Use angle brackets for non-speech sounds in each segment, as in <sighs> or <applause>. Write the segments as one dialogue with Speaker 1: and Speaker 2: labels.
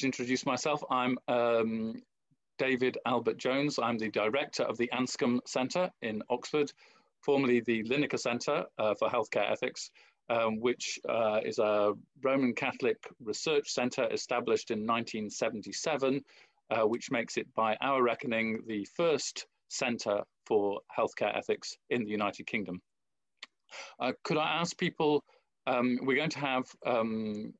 Speaker 1: Should introduce myself. I'm um, David Albert Jones. I'm the director of the Anscombe Centre in Oxford, formerly the Linacre Centre uh, for Healthcare Ethics, um, which uh, is a Roman Catholic research centre established in 1977, uh, which makes it, by our reckoning, the first centre for healthcare ethics in the United Kingdom. Uh, could I ask people, um, we're going to have um,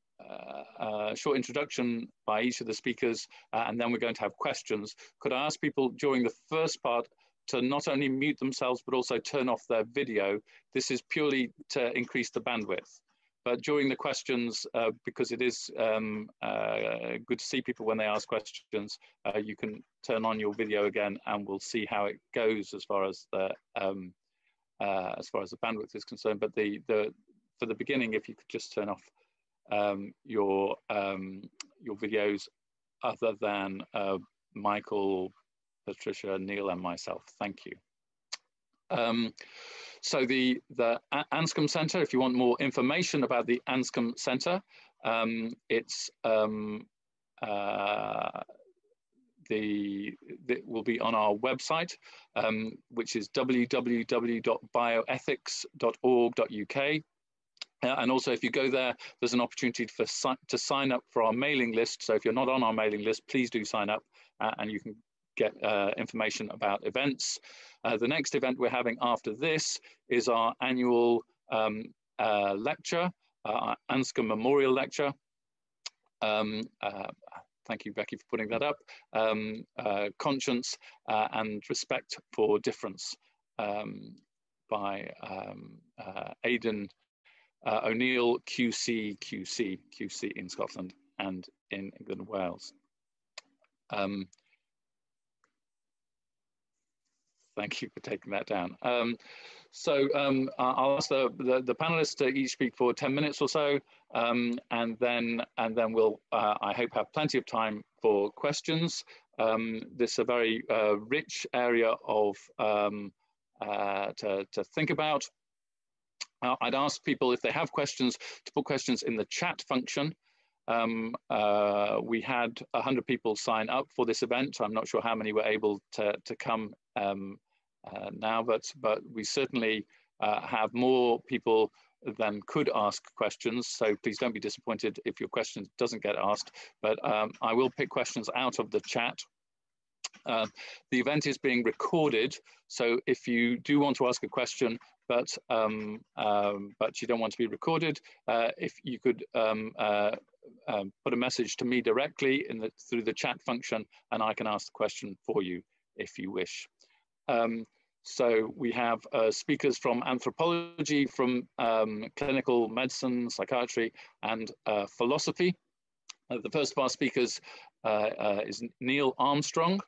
Speaker 1: uh, a short introduction by each of the speakers, uh, and then we're going to have questions. Could I ask people during the first part to not only mute themselves, but also turn off their video? This is purely to increase the bandwidth. But during the questions, uh, because it is um, uh, good to see people when they ask questions, uh, you can turn on your video again and we'll see how it goes as far as the, um, uh, as far as the bandwidth is concerned. But the, the, for the beginning, if you could just turn off um, your um, your videos other than uh, Michael, Patricia, Neil, and myself. Thank you. Um, so the, the Anscombe Centre, if you want more information about the Anscombe Centre, um, it's um, uh, the, the, will be on our website, um, which is www.bioethics.org.uk. Uh, and also, if you go there, there's an opportunity for to sign up for our mailing list. So if you're not on our mailing list, please do sign up, uh, and you can get uh, information about events. Uh, the next event we're having after this is our annual um, uh, lecture, uh, Anscombe Memorial Lecture. Um, thank you, Becky, for putting that up. Um, conscience and respect for difference um, by um, Aidan uh, O'Neill QC QC QC in Scotland and in England and Wales. Um, thank you for taking that down. Um, so um, I'll ask the, the, the, panelists to each speak for 10 minutes or so, um, and then and then we'll, uh, I hope, have plenty of time for questions. Um, this is a very uh, rich area of um, uh, to, to think about. Uh, I'd ask people if they have questions to put questions in the chat function. Um, uh, we had 100 people sign up for this event. I'm not sure how many were able to, to come um, uh, now, but, but we certainly uh, have more people than could ask questions. So please don't be disappointed if your question doesn't get asked, but um, I will pick questions out of the chat uh, the event is being recorded, so if you do want to ask a question, but um, um, but you don't want to be recorded, uh, if you could um, uh, um, put a message to me directly in the, through the chat function, and I can ask the question for you if you wish. Um, so we have uh, speakers from anthropology, from um, clinical medicine, psychiatry, and uh, philosophy. Uh, the first of our speakers is Neil Armstrong.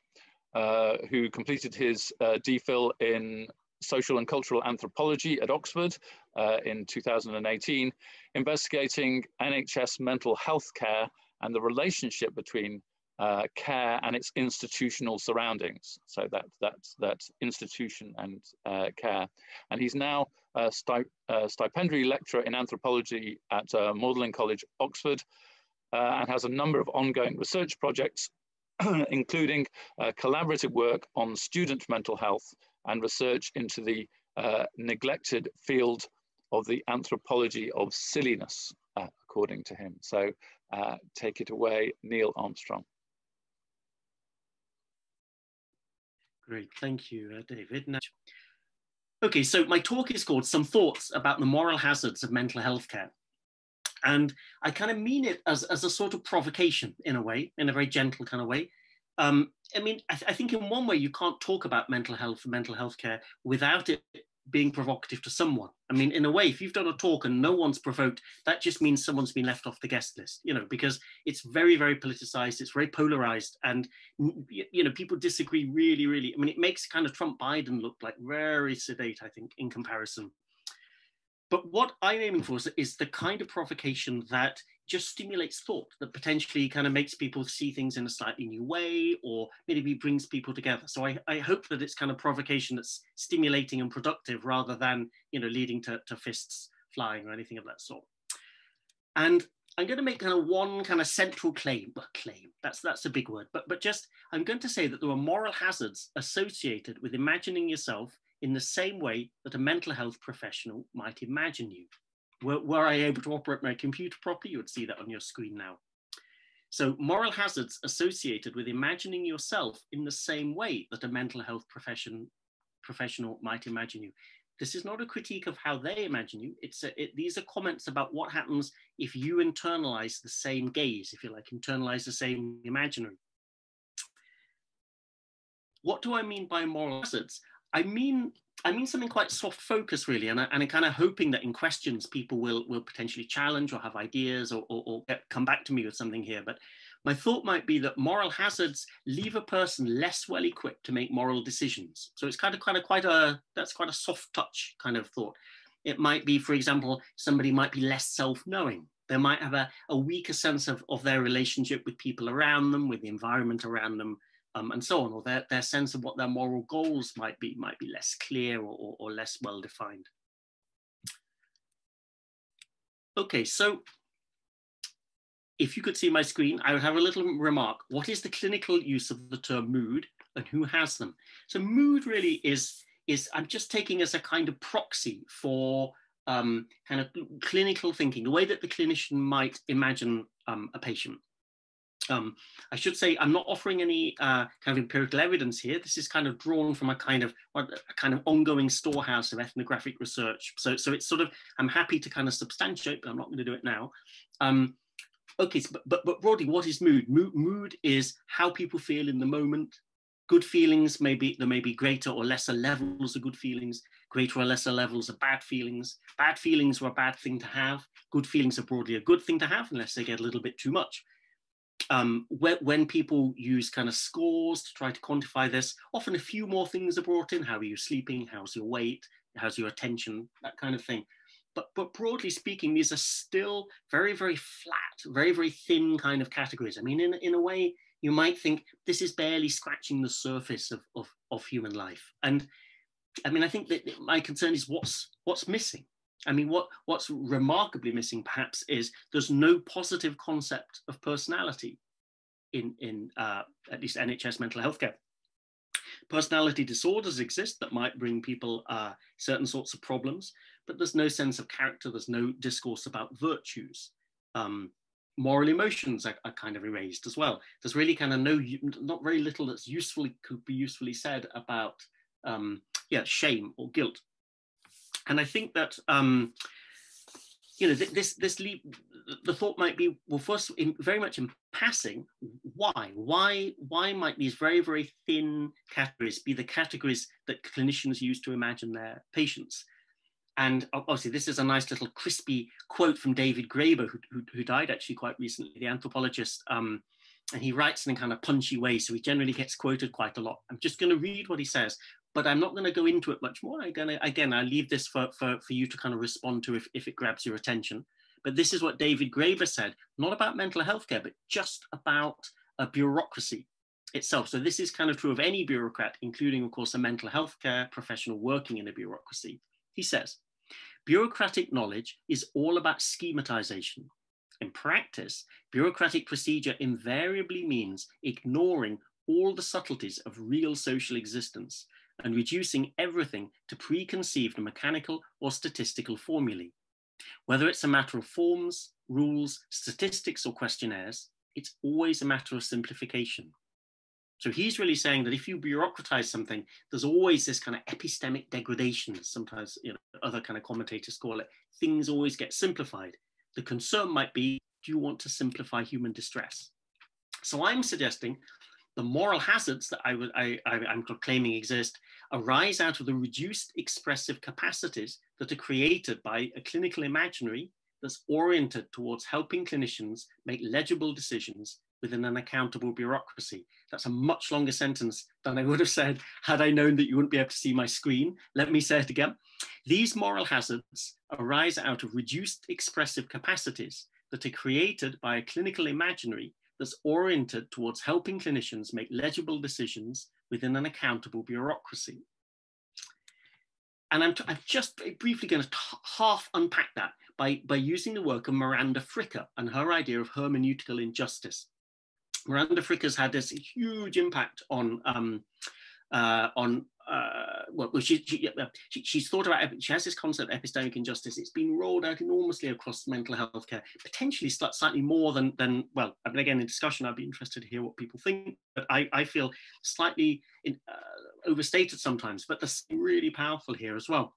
Speaker 1: Uh, who completed his uh, DPhil in social and cultural anthropology at Oxford uh, in 2018, investigating NHS mental health care and the relationship between uh, care and its institutional surroundings. So that, that's, that's institution and uh, care. And he's now a sti stipendiary lecturer in anthropology at Magdalen College, Oxford, and has a number of ongoing research projects <clears throat> including uh, collaborative work on student mental health and research into the uh, neglected field of the anthropology of silliness, uh, according to him. So uh, take it away, Neil Armstrong.
Speaker 2: Great, thank you, uh, David. Now, okay, so my talk is called Some Thoughts About the Moral Hazards of Mental Health Care. And I kind of mean it as, as a sort of provocation in a way, in a very gentle kind of way. Um, I mean, I, th I, think in one way you can't talk about mental health and mental health care without it being provocative to someone. I mean, in a way, if you've done a talk and no one's provoked, that just means someone's been left off the guest list, you know, because it's very, very politicized, it's very polarized, and, you know, people disagree really, really. I mean, it makes kind of Trump Biden look like very sedate, I think, in comparison. But what I'm aiming for is, is the kind of provocation that just stimulates thought, that potentially kind of makes people see things in a slightly new way, or maybe brings people together. So I, I hope that it's kind of provocation that's stimulating and productive rather than, you know, leading to, to fists flying or anything of that sort. And I'm going to make kind of one kind of central claim, but claim, that's, that's a big word, but, but just, I'm going to say that there are moral hazards associated with imagining yourself in the same way that a mental health professional might imagine you. Were, were I able to operate my computer properly, you would see that on your screen now. So moral hazards associated with imagining yourself in the same way that a mental health profession, professional might imagine you. This is not a critique of how they imagine you. It's a, it, these are comments about what happens if you internalize the same gaze, if you like, internalize the same imaginary. What do I mean by moral hazards? I mean I mean something quite soft focus really, and, I, and I'm kind of hoping that in questions people will will potentially challenge or have ideas or, or, or get, come back to me with something here. But my thought might be that moral hazards leave a person less well equipped to make moral decisions. So it's kind of kind of quite a that's quite a soft touch kind of thought. It might be, for example, somebody might be less self-knowing. They might have a, a weaker sense of, of their relationship with people around them, with the environment around them, um, and so on, or their, their sense of what their moral goals might be might be less clear or, or, or less well defined. Okay, so if you could see my screen, I would have a little remark. What is the clinical use of the term mood and who has them? So mood really is, is I'm just taking as a kind of proxy for um, kind of clinical thinking, the way that the clinician might imagine um, a patient. Um, I should say I'm not offering any uh, kind of empirical evidence here. This is kind of drawn from a kind of a kind of ongoing storehouse of ethnographic research. So, so it's sort of I'm happy to kind of substantiate, but I'm not going to do it now. Um, okay, so, but, but broadly, what is mood? mood? Mood is how people feel in the moment. Good feelings, maybe there may be greater or lesser levels of good feelings, greater or lesser levels of bad feelings. Bad feelings are a bad thing to have. Good feelings are broadly a good thing to have, unless they get a little bit too much. Um, when, when people use kind of scores to try to quantify this, often a few more things are brought in. How are you sleeping? How's your weight? How's your attention? That kind of thing but, but broadly speaking, these are still very, very flat, very, very thin kind of categories. I mean, in, in a way, you might think this is barely scratching the surface of, of, of human life. And I mean, I think that my concern is what's, what's missing. I mean, what, what's remarkably missing perhaps is there's no positive concept of personality in, in uh, at least NHS mental health care. Personality disorders exist that might bring people uh, certain sorts of problems, but there's no sense of character, there's no discourse about virtues. Um, moral emotions are, are, kind of erased as well. There's really kind of no, not very little that's usefully, could be usefully said about, um, yeah, shame or guilt. And I think that, um, you know, this, this leap, the thought might be, well, first, in, very much in passing, why? Why, why might these very, very thin categories be the categories that clinicians use to imagine their patients? And obviously, this is a nice little crispy quote from David Graeber, who, who, who died actually quite recently, the anthropologist. Um, and he writes in a kind of punchy way, so he generally gets quoted quite a lot. I'm just going to read what he says, but I'm not going to go into it much more. I'm going to, again, I leave this for, for, for you to kind of respond to if, if it grabs your attention. But this is what David Graeber said, not about mental health care, but just about a bureaucracy itself. So this is kind of true of any bureaucrat, including, of course, a mental health care professional working in a bureaucracy. He says, bureaucratic knowledge is all about schematization. In practice, bureaucratic procedure invariably means ignoring all the subtleties of real social existence and reducing everything to preconceived mechanical or statistical formulae. Whether it's a matter of forms, rules, statistics, or questionnaires, it's always a matter of simplification. So he's really saying that if you bureaucratize something, there's always this kind of epistemic degradation, sometimes you know, other kind of commentators call it. Things always get simplified. The concern might be, do you want to simplify human distress? So I'm suggesting the moral hazards that I would, I, I, I'm claiming exist arise out of the reduced expressive capacities that are created by a clinical imaginary that's oriented towards helping clinicians make legible decisions within an accountable bureaucracy. That's a much longer sentence than I would have said had I known that you wouldn't be able to see my screen. Let me say it again. These moral hazards arise out of reduced expressive capacities that are created by a clinical imaginary that's oriented towards helping clinicians make legible decisions within an accountable bureaucracy. and I'm, I'm just briefly going to half unpack that by, by using the work of Miranda Fricker and her idea of hermeneutical injustice. Miranda Fricker's had this huge impact on um, uh, on uh, well, she, she, she, she's thought about she has this concept of epistemic injustice. It's been rolled out enormously across mental health care, potentially slightly more than than well. I mean, again, in discussion, I'd be interested to hear what people think. But I, I feel slightly in, uh, overstated sometimes, but there's really powerful here as well.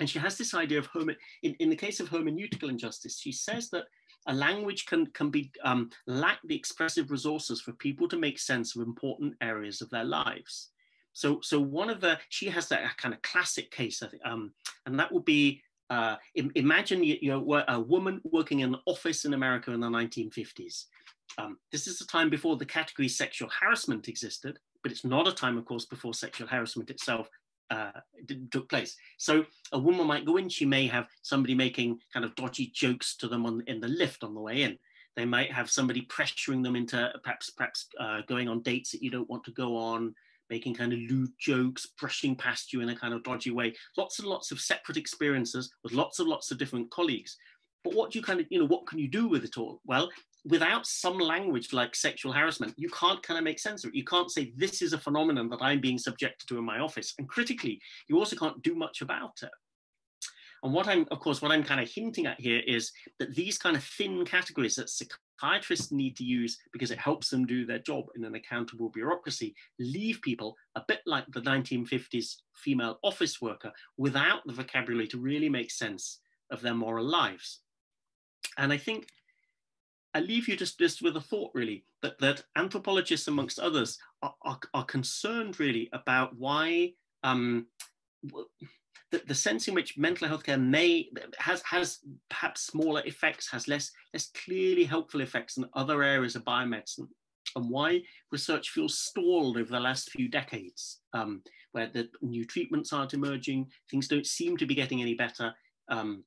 Speaker 2: And she has this idea of herme- in, in the case of hermeneutical injustice, she says that a language can, can be um, lack the expressive resources for people to make sense of important areas of their lives. So, so one of the, she has that kind of classic case, um, and that would be, uh, imagine you, are a woman working in an office in America in the 1950s. Um, this is a time before the category sexual harassment existed, but it's not a time, of course, before sexual harassment itself uh, took place. So a woman might go in, she may have somebody making kind of dodgy jokes to them on, in the lift on the way in. They might have somebody pressuring them into perhaps perhaps uh, going on dates that you don't want to go on, making kind of lewd jokes, brushing past you in a kind of dodgy way. Lots and lots of separate experiences with lots and lots of different colleagues. But what do you kind of, you know, what can you do with it all? Well, without some language like sexual harassment, you can't kind of make sense of it. You can't say, this is a phenomenon that I'm being subjected to in my office. And critically, you also can't do much about it. And what I'm, of course, what I'm kind of hinting at here is that these kind of thin categories that psychiatrists need to use because it helps them do their job in an accountable bureaucracy leave people a bit like the 1950s female office worker without the vocabulary to really make sense of their moral lives. And I think I leave you just, just with a thought, really, that, that anthropologists, amongst others, are, are, are concerned really about why um, the, the, sense in which mental health care may has has perhaps smaller effects, has less less clearly helpful effects than other areas of biomedicine, and why research feels stalled over the last few decades, um, where the new treatments aren't emerging, things don't seem to be getting any better. Um,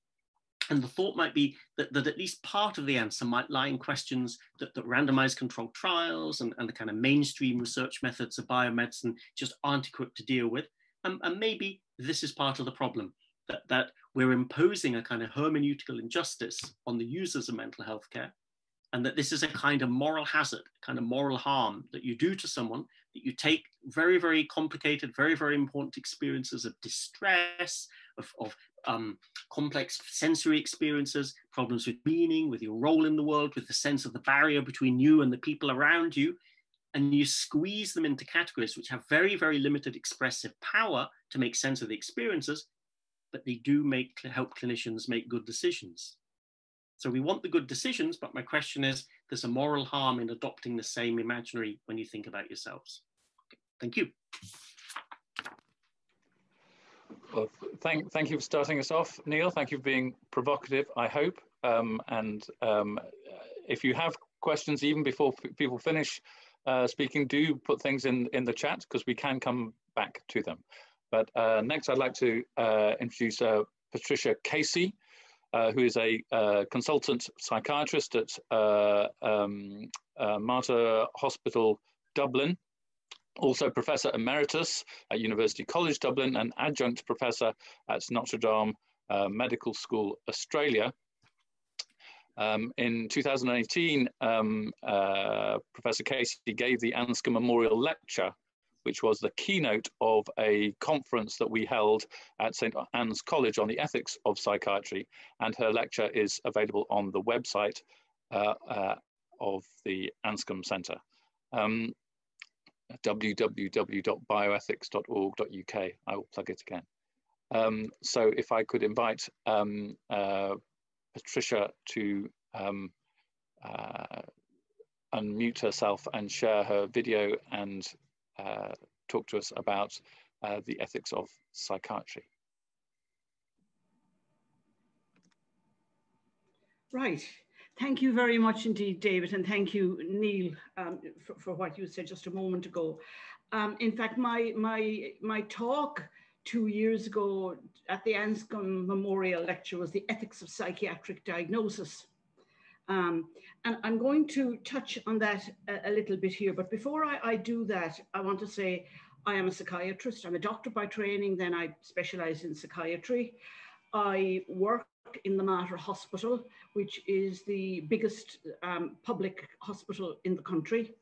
Speaker 2: and the thought might be that, that at least part of the answer might lie in questions that, that randomized controlled trials and, and the kind of mainstream research methods of biomedicine just aren't equipped to deal with. And, and maybe this is part of the problem, that, that we're imposing a kind of hermeneutical injustice on the users of mental health care, and that this is a kind of moral hazard, kind of moral harm that you do to someone, that you take very, very complicated, very, very important experiences of distress, of, of um, complex sensory experiences, problems with meaning, with your role in the world, with the sense of the barrier between you and the people around you. And you squeeze them into categories which have very, very limited expressive power to make sense of the experiences, but they do make help clinicians make good decisions. So we want the good decisions, but my question is, there's a moral harm in adopting the same imaginary when you think about yourselves. Okay, thank you.
Speaker 1: Well, thank, thank you for starting us off, Neil. Thank you for being provocative, I hope. Um, and um, if you have questions, even before people finish uh, speaking, do put things in, in the chat because we can come back to them. But uh, next, I'd like to uh, introduce uh, Patricia Casey, uh, who is a uh, consultant psychiatrist at um, Mater Hospital Dublin also Professor Emeritus at University College Dublin and Adjunct Professor at Notre Dame Medical School, Australia. Um, in 2018, um, uh, Professor Casey gave the Anscombe Memorial Lecture, which was the keynote of a conference that we held at St. Anne's College on the ethics of psychiatry. And her lecture is available on the website uh, uh of the Anscombe Centre. Um, www.bioethics.org.uk. I will plug it again. Um, so if I could invite um, uh, Patricia to um, uh, unmute herself and share her video and uh, talk to us about uh, the ethics of psychiatry.
Speaker 3: Right. Thank you very much indeed, David, and thank you, Neil, um, for, for, what you said just a moment ago. Um, in fact, my, my, my talk two years ago at the Anscombe Memorial Lecture was the ethics of psychiatric diagnosis. Um, and I'm going to touch on that a, a, little bit here, but before I, I do that, I want to say I am a psychiatrist. I'm a doctor by training, then I specialize in psychiatry. I work in the Mater Hospital, which is the biggest um, public hospital in the country.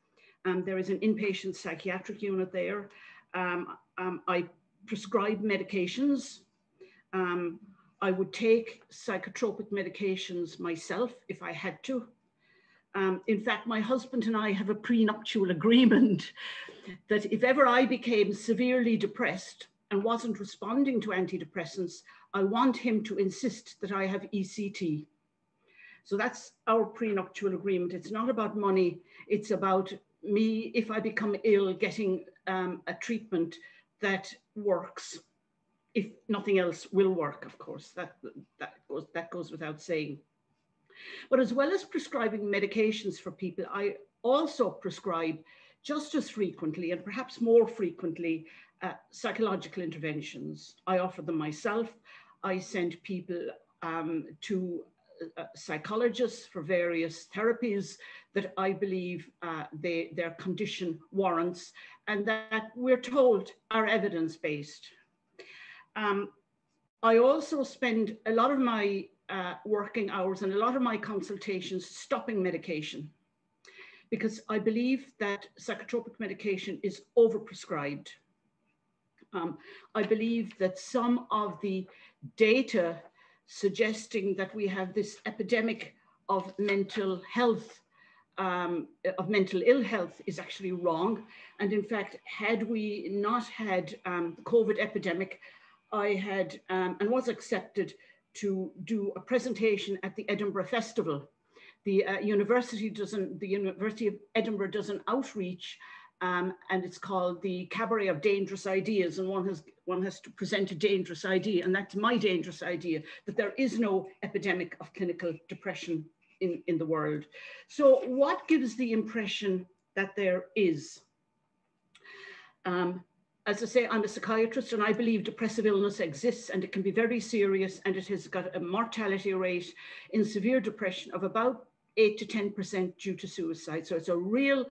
Speaker 3: Um, there is an inpatient psychiatric unit there. Um, um I prescribe medications. Um, I would take psychotropic medications myself if I had to. Um, in fact, my husband and I have a prenuptial agreement <laughs> that if ever I became severely depressed and wasn't responding to antidepressants, I want him to insist that I have ECT. So that's our prenuptial agreement. It's not about money. It's about me, if I become ill, getting um, a treatment that works. If nothing else will work, of course, that, that, goes, that goes without saying. But as well as prescribing medications for people, I also prescribe just as frequently and perhaps more frequently uh, psychological interventions. I offer them myself. I send people um, to uh, psychologists for various therapies that I believe uh, they, their condition warrants and that we're told are evidence-based. Um, I also spend a lot of my uh, working hours and a lot of my consultations stopping medication because I believe that psychotropic medication is overprescribed. Um, I believe that some of the data suggesting that we have this epidemic of mental health, um, of mental ill health is actually wrong. And in fact, had we not had um, the COVID epidemic, I had um, and was accepted to do a presentation at the Edinburgh Festival. The uh, university doesn't, the University of Edinburgh does an outreach um, and it's called the Cabaret of Dangerous Ideas. And one has, one has to present a dangerous idea. And that's my dangerous idea, that there is no epidemic of clinical depression in, in the world. So what gives the impression that there is? Um, as I say, I'm a psychiatrist and I believe depressive illness exists and it can be very serious and it has got a mortality rate in severe depression of about 8 to 10% due to suicide. So it's a real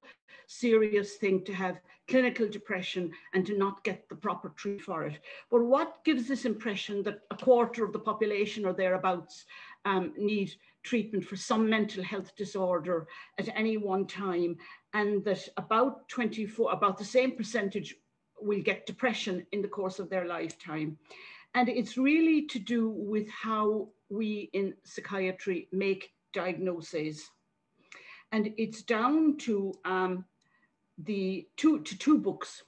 Speaker 3: serious thing to have clinical depression and to not get the proper treatment for it. But what gives this impression that a quarter of the population or thereabouts um, need treatment for some mental health disorder at any one time and that about 24, about the same percentage will get depression in the course of their lifetime. And it's really to do with how we in psychiatry make diagnoses. And it's down to um, the two, to two books.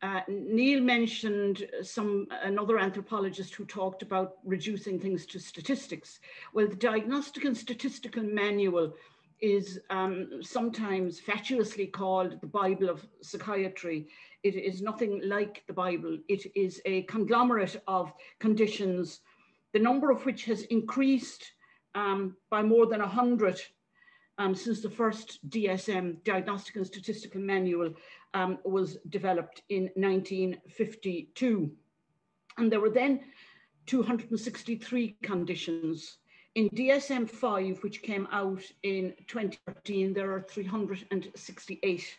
Speaker 3: Uh, Neil mentioned some another anthropologist who talked about reducing things to statistics. Well, the Diagnostic and Statistical Manual is um, sometimes fatuously called the Bible of psychiatry. It is nothing like the Bible. It is a conglomerate of conditions, the number of which has increased um, by more than 100 um, since the first DSM, Diagnostic and Statistical Manual, um, was developed in 1952. And there were then 263 conditions in DSM 5, which came out in 2013, there are 368.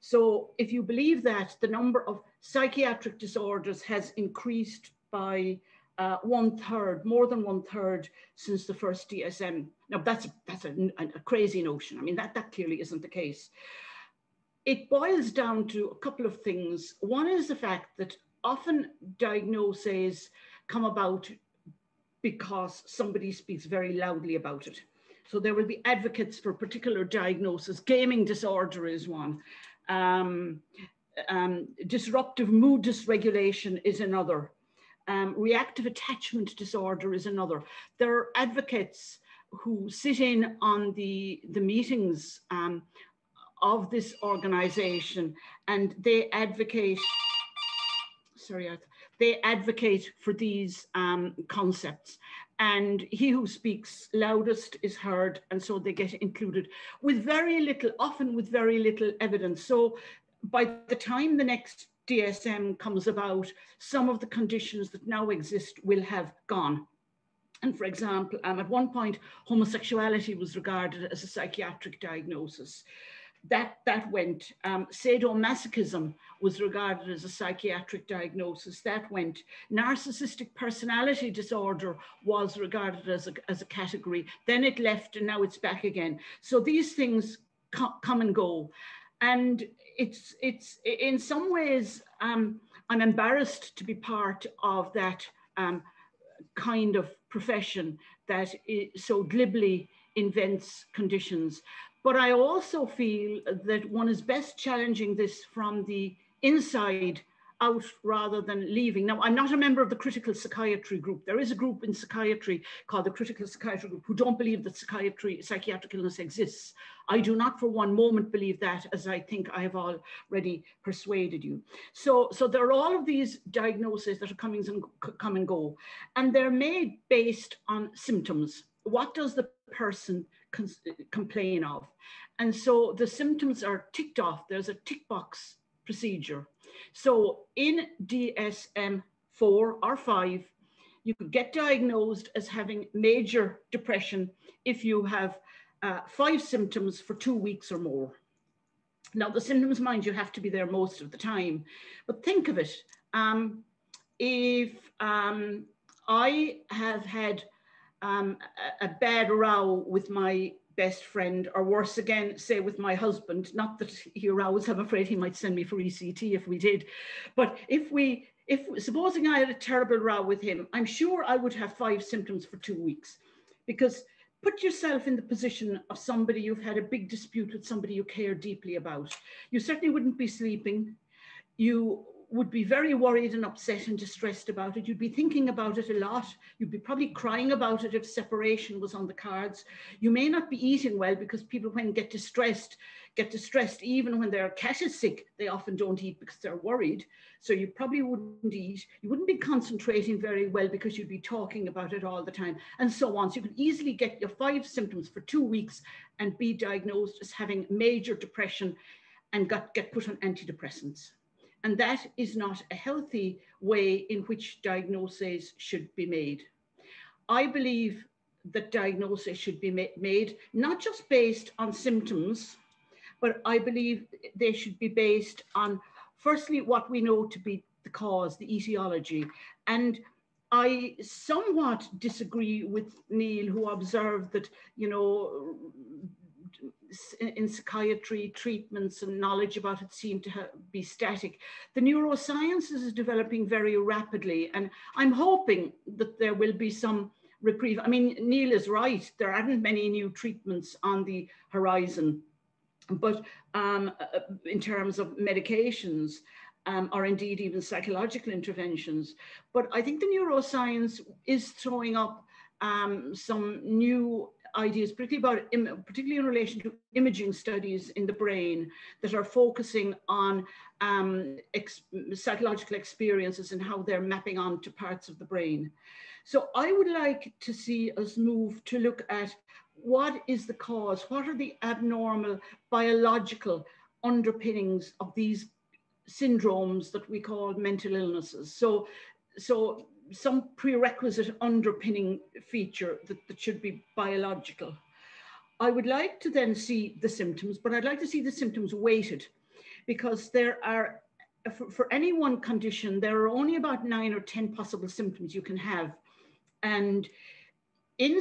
Speaker 3: So if you believe that, the number of psychiatric disorders has increased by uh, one third, more than one third since the first DSM. Now that's, that's a, a crazy notion. I mean, that, that clearly isn't the case. It boils down to a couple of things. One is the fact that often diagnoses come about because somebody speaks very loudly about it. So there will be advocates for particular diagnosis. Gaming disorder is one. Um, um, disruptive mood dysregulation is another. Um, reactive attachment disorder is another. There are advocates who sit in on the, the meetings um, of this organization and they advocate, sorry, they advocate for these um, concepts. And he who speaks loudest is heard, and so they get included with very little, often with very little evidence. So by the time the next DSM comes about, some of the conditions that now exist will have gone. And for example, um, at one point, homosexuality was regarded as a psychiatric diagnosis. that, that went. Um, sadomasochism was regarded as a psychiatric diagnosis. That went. Narcissistic personality disorder was regarded as a, as a category. Then it left and now it's back again. So these things co come and go. And it's, it's in some ways, um, I'm embarrassed to be part of that um, kind of profession that so glibly invents conditions. But I also feel that one is best challenging this from the inside out rather than leaving. Now, I'm not a member of the critical psychiatry group. There is a group in psychiatry called the critical psychiatry group who don't believe that psychiatry, psychiatric illness exists. I do not for one moment believe that, as I think I have already persuaded you. So, so there are all of these diagnoses that are coming and come and go, and they're made based on symptoms. What does the person complain of? And so the symptoms are ticked off. There's a tick box procedure. So in DSM 4 or 5, you could get diagnosed as having major depression if you have uh, five symptoms for two weeks or more. Now, the symptoms, mind you, have to be there most of the time. But think of it. Um, if um, I have had um, a, bad row with my best friend, or worse again, say with my husband, not that he rows, I'm afraid he might send me for ECT if we did. But if we, if supposing I had a terrible row with him, I'm sure I would have five symptoms for two weeks because put yourself in the position of somebody you've had a big dispute with somebody you care deeply about. You certainly wouldn't be sleeping. You would be very worried and upset and distressed about it. You'd be thinking about it a lot. You'd be probably crying about it if separation was on the cards. You may not be eating well because people, when get distressed, get distressed even when their cat is sick. They often don't eat because they're worried. So you probably wouldn't eat. You wouldn't be concentrating very well because you'd be talking about it all the time, and so on. So you could easily get your five symptoms for two weeks and be diagnosed as having major depression and got, get put on antidepressants. And that is not a healthy way in which diagnoses should be made. I believe that diagnosis should be made not just based on symptoms, but I believe they should be based on, firstly, what we know to be the cause, the etiology. And I somewhat disagree with Neil, who observed that, you know, in psychiatry, treatments and knowledge about it seem to be static. The neurosciences is developing very rapidly, and I'm hoping that there will be some reprieve. I mean, Neil is right, there aren't many new treatments on the horizon, but um, uh, in terms of medications, um, or indeed even psychological interventions. But I think the neuroscience is throwing up um, some new ideas, particularly about, particularly in relation to imaging studies in the brain that are focusing on um, ex psychological experiences and how they're mapping onto parts of the brain. So I would like to see us move to look at what is the cause, what are the abnormal biological underpinnings of these syndromes that we call mental illnesses. So, so some prerequisite underpinning feature that, that should be biological. I would like to then see the symptoms, but I'd like to see the symptoms weighted because there are, for, for any one condition, there are only about nine or 10 possible symptoms you can have. And in,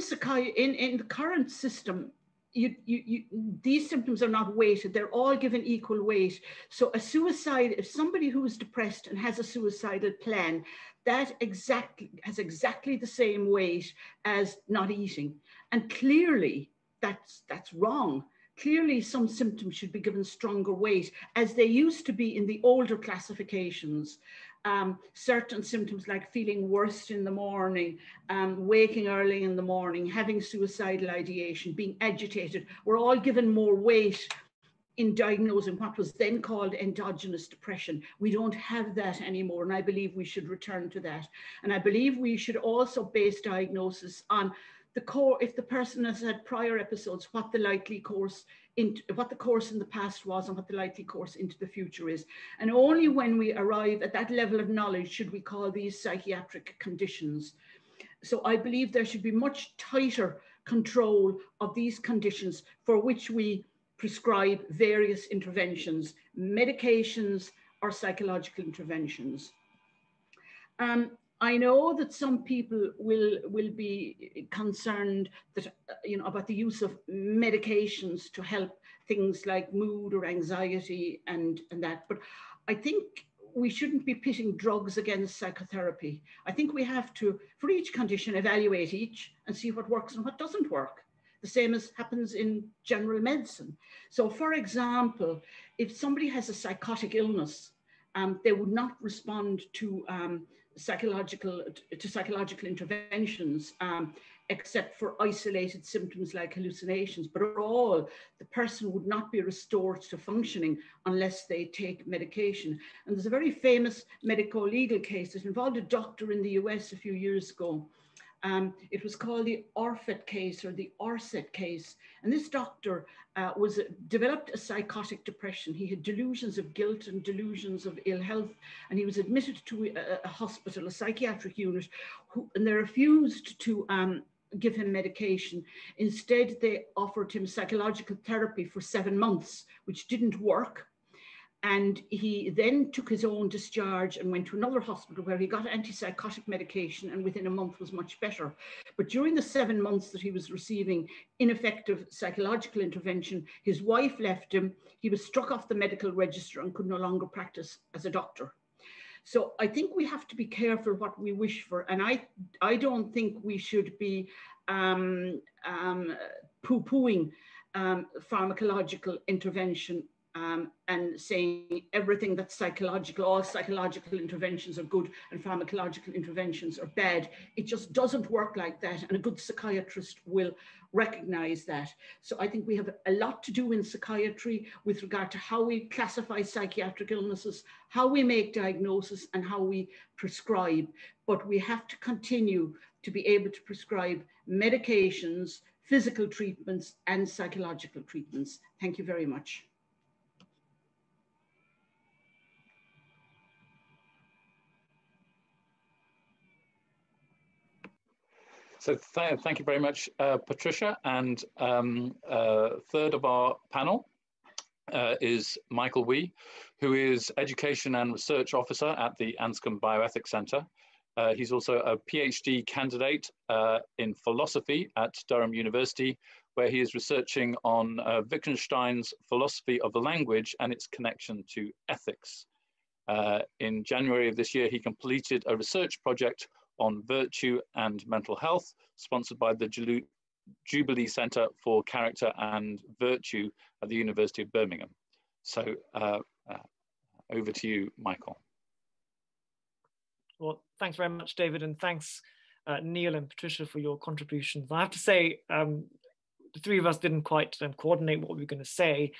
Speaker 3: in, in the current system, you, you, you, these symptoms are not weighted. They're all given equal weight. So a suicide, if somebody who is depressed and has a suicidal plan, that exactly has exactly the same weight as not eating. And clearly that's, that's wrong. Clearly some symptoms should be given stronger weight as they used to be in the older classifications. Um, certain symptoms like feeling worse in the morning, um, waking early in the morning, having suicidal ideation, being agitated, were all given more weight in diagnosing what was then called endogenous depression. We don't have that anymore, and I believe we should return to that. And I believe we should also base diagnosis on the core, if the person has had prior episodes, what the likely course in what the course in the past was and what the likely course into the future is. And only when we arrive at that level of knowledge should we call these psychiatric conditions. So I believe there should be much tighter control of these conditions for which we prescribe various interventions, medications or psychological interventions. Um, I know that some people will will be concerned that uh, you know about the use of medications to help things like mood or anxiety and and that, but I think we shouldn't be pitting drugs against psychotherapy. I think we have to, for each condition, evaluate each and see what works and what doesn't work. The same as happens in general medicine. So, for example, if somebody has a psychotic illness, um, they would not respond to um, psychological to psychological interventions um, except for isolated symptoms like hallucinations but overall the person would not be restored to functioning unless they take medication and there's a very famous medico-legal case that involved a doctor in the US a few years ago um, it was called the Orfet case or the Orset case. And this doctor uh, was developed a psychotic depression. He had delusions of guilt and delusions of ill health, and he was admitted to a, a hospital, a psychiatric unit, who, and they refused to um, give him medication. Instead, they offered him psychological therapy for seven months, which didn't work. And he then took his own discharge and went to another hospital where he got antipsychotic medication and within a month was much better. But during the seven months that he was receiving ineffective psychological intervention, his wife left him. He was struck off the medical register and could no longer practice as a doctor. So I think we have to be careful what we wish for. And I, I don't think we should be um, um, poo-pooing um, pharmacological intervention um, and saying everything that's psychological, all psychological interventions are good and pharmacological interventions are bad. It just doesn't work like that. And a good psychiatrist will recognize that. So I think we have a lot to do in psychiatry with regard to how we classify psychiatric illnesses, how we make diagnosis and how we prescribe. But we have to continue to be able to prescribe medications, physical treatments and psychological treatments. Thank you very much.
Speaker 1: So th thank you very much, uh, Patricia. And um, uh, third of our panel uh, is Michael Wee, who is Education and Research Officer at the Anscombe Bioethics Centre. Uh, he's also a PhD candidate uh, in philosophy at Durham University, where he is researching on uh, Wittgenstein's philosophy of the language and its connection to ethics. in January of this year, he completed a research project on virtue and mental health, sponsored by the Jubilee Centre for Character and Virtue at the University of Birmingham. So uh, uh, over to you, Michael.
Speaker 4: Well, thanks very much, David, and thanks, uh, Neil and Patricia, for your contributions. I have to say, um, the three of us didn't quite um, coordinate what we were going to say,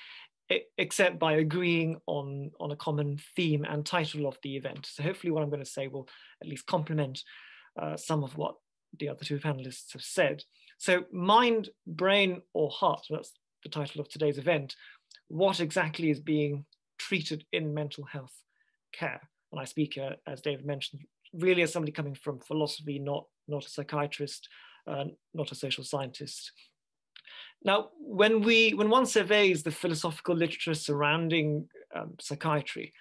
Speaker 4: except by agreeing on, on a common theme and title of the event. So hopefully what I'm going to say will at least complement uh, some of what the other two panelists have said. So mind, brain or heart, that's the title of today's event. What exactly is being treated in mental health care? And I speak, uh, as David mentioned, really as somebody coming from philosophy, not, not a psychiatrist, uh, not a social scientist. Now, when, we, when one surveys the philosophical literature surrounding um, psychiatry,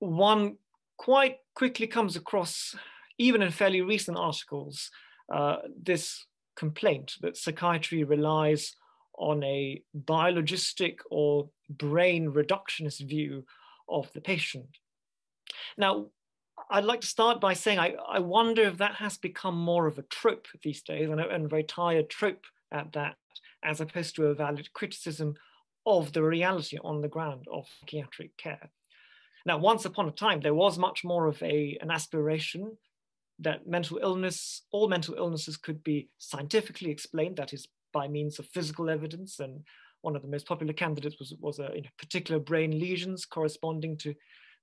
Speaker 4: one quite quickly comes across even in fairly recent articles, uh, this complaint that psychiatry relies on a biologistic or brain reductionist view of the patient. Now, I'd like to start by saying I, I wonder if that has become more of a trope these days, and a, and a very tired trope at that, as opposed to a valid criticism of the reality on the ground of psychiatric care. Now, once upon a time, there was much more of a, an aspiration that mental illness, all mental illnesses could be scientifically explained, that is by means of physical evidence. And one of the most popular candidates was, was a you know, particular brain lesions corresponding to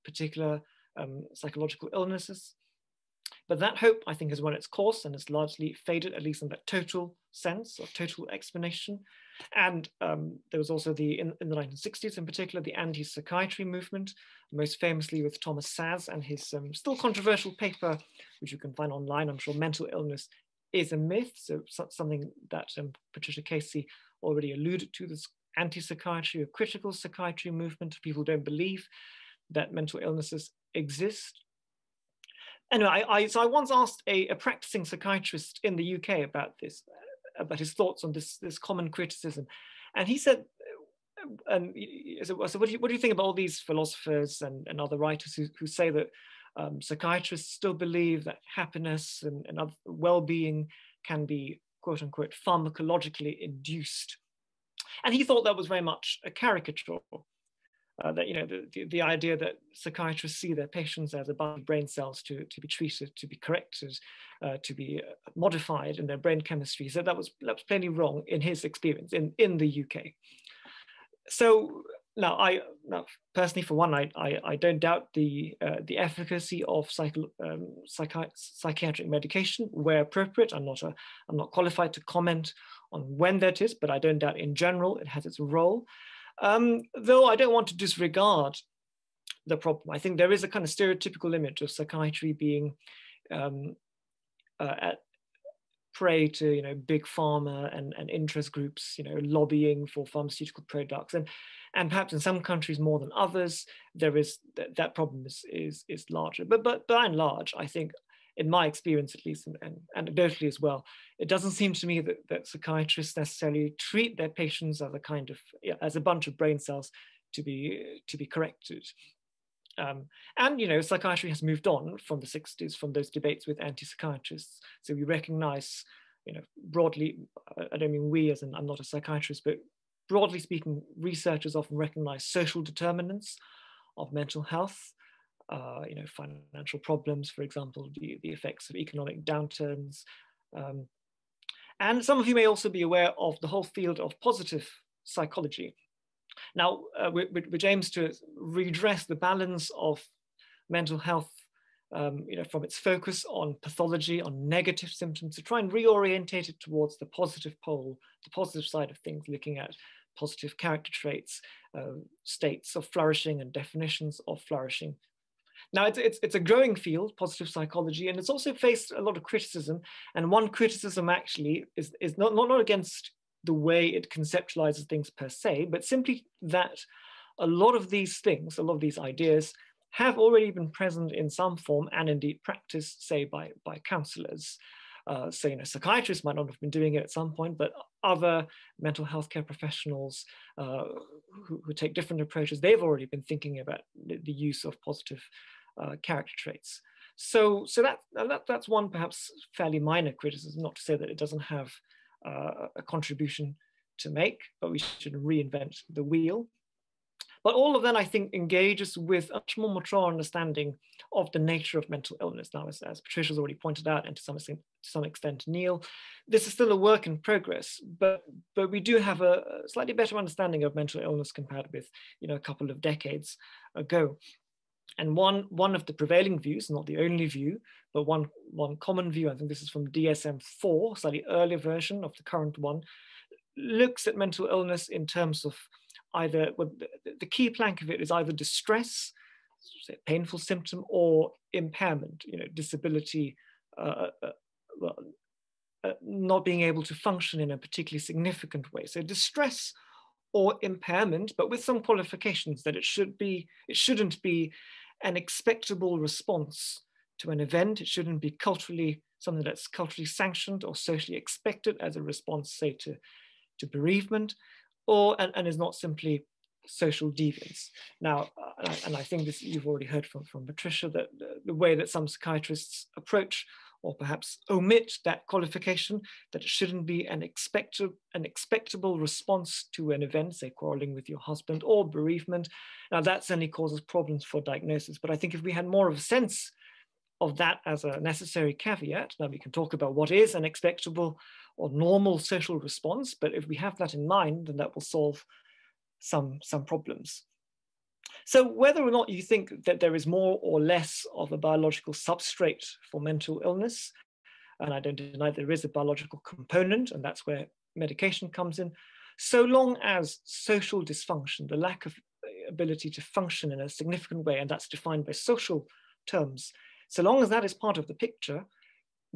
Speaker 4: particular um, psychological illnesses. But that hope, I think, has run its course and has largely faded, at least in that total sense of total explanation. And um, there was also the, in, in, the 1960s in particular, the anti-psychiatry movement, most famously with Thomas Szasz and his um, still controversial paper, which you can find online, I'm sure, Mental Illness is a Myth, so something that um, Patricia Casey already alluded to, this anti-psychiatry or critical psychiatry movement people who don't believe that mental illnesses exist. Anyway, I, I, so I once asked a, a practicing psychiatrist in the UK about this, about his thoughts on this, this common criticism. And he said, and so, what, do you, what do you think about all these philosophers and, and other writers who, who say that um, psychiatrists still believe that happiness and, and well-being can be quote unquote pharmacologically induced. And he thought that was very much a caricature. Uh, that you know the, the, the, idea that psychiatrists see their patients as a bunch of brain cells to, to be treated, to be corrected, uh, to be uh, modified in their brain chemistry. So that was that was plainly wrong in his experience in, in the UK. So now I now personally for one I I, I don't doubt the uh, the efficacy of psycho, um, psychi psychiatric medication where appropriate. I'm not a I'm not qualified to comment on when that is, but I don't doubt in general it has its role. Um, though I don't want to disregard the problem. I think there is a kind of stereotypical image of psychiatry being um, uh, at prey to you know big pharma and, and interest groups you know lobbying for pharmaceutical products and and perhaps in some countries more than others there is th that problem is, is is larger but but by and large i think in my experience at least and, and anecdotally as well it doesn't seem to me that, that psychiatrists necessarily treat their patients as a kind of as a bunch of brain cells to be to be corrected um, and you know, psychiatry has moved on from the 60s, from those debates with anti-psychiatrists. So we recognize, you know, broadly, I don't mean we as in I'm not a psychiatrist, but broadly speaking, researchers often recognize social determinants of mental health. Uh, you know, financial problems, for example, the, the effects of economic downturns. Um, and some of you may also be aware of the whole field of positive psychology, now, uh, which aims to redress the balance of mental health um, you know, from its focus on pathology, on negative symptoms, to try and reorientate it towards the positive pole, the positive side of things, looking at positive character traits, uh, states of flourishing and definitions of flourishing. Now, it's, it's, it's a growing field, positive psychology, and it's also faced a lot of criticism. And one criticism actually is, is not, not, not against the way it conceptualizes things per se, but simply that a lot of these things, a lot of these ideas have already been present in some form and indeed practiced, say, by, by counselors. Uh, so, you know, psychiatrists might not have been doing it at some point, but other mental health care professionals uh, who, who, take different approaches, they've already been thinking about the, use of positive uh, character traits. So, so that, that, that's one perhaps fairly minor criticism, not to say that it doesn't have uh, a contribution to make, but we should reinvent the wheel. But all of that, I think, engages with a much more mature understanding of the nature of mental illness. Now, as, as Patricia's already pointed out, and to some extent, to some extent, Neil, this is still a work in progress, but, but we do have a slightly better understanding of mental illness compared with, you know, a couple of decades ago. And one, one of the prevailing views, not the only view, but one, one common view, I think this is from DSM-4, slightly earlier version of the current one, looks at mental illness in terms of either, well, the, key plank of it is either distress, say, painful symptom, or impairment, you know, disability, uh, uh, well, uh, not being able to function in a particularly significant way. So distress or impairment, but with some qualifications that it should be, it shouldn't be an expectable response to an event. It shouldn't be culturally something that's culturally sanctioned or socially expected as a response, say, to, to bereavement, or and, and is not simply social deviance. Now, uh, and I think this you've already heard from, from Patricia, that the, the way that some psychiatrists approach or perhaps omit that qualification, that it shouldn't be an, expected, an expectable response to an event, say quarreling with your husband or bereavement. Now that certainly causes problems for diagnosis, but I think if we had more of a sense of that as a necessary caveat, now we can talk about what is an expectable or normal social response, but if we have that in mind, then that will solve some, some problems. So whether or not you think that there is more or less of a biological substrate for mental illness, and I don't deny there is a biological component, and that's where medication comes in, so long as social dysfunction, the lack of uh, ability to function in a significant way, and that's defined by social terms, so long as that is part of the picture,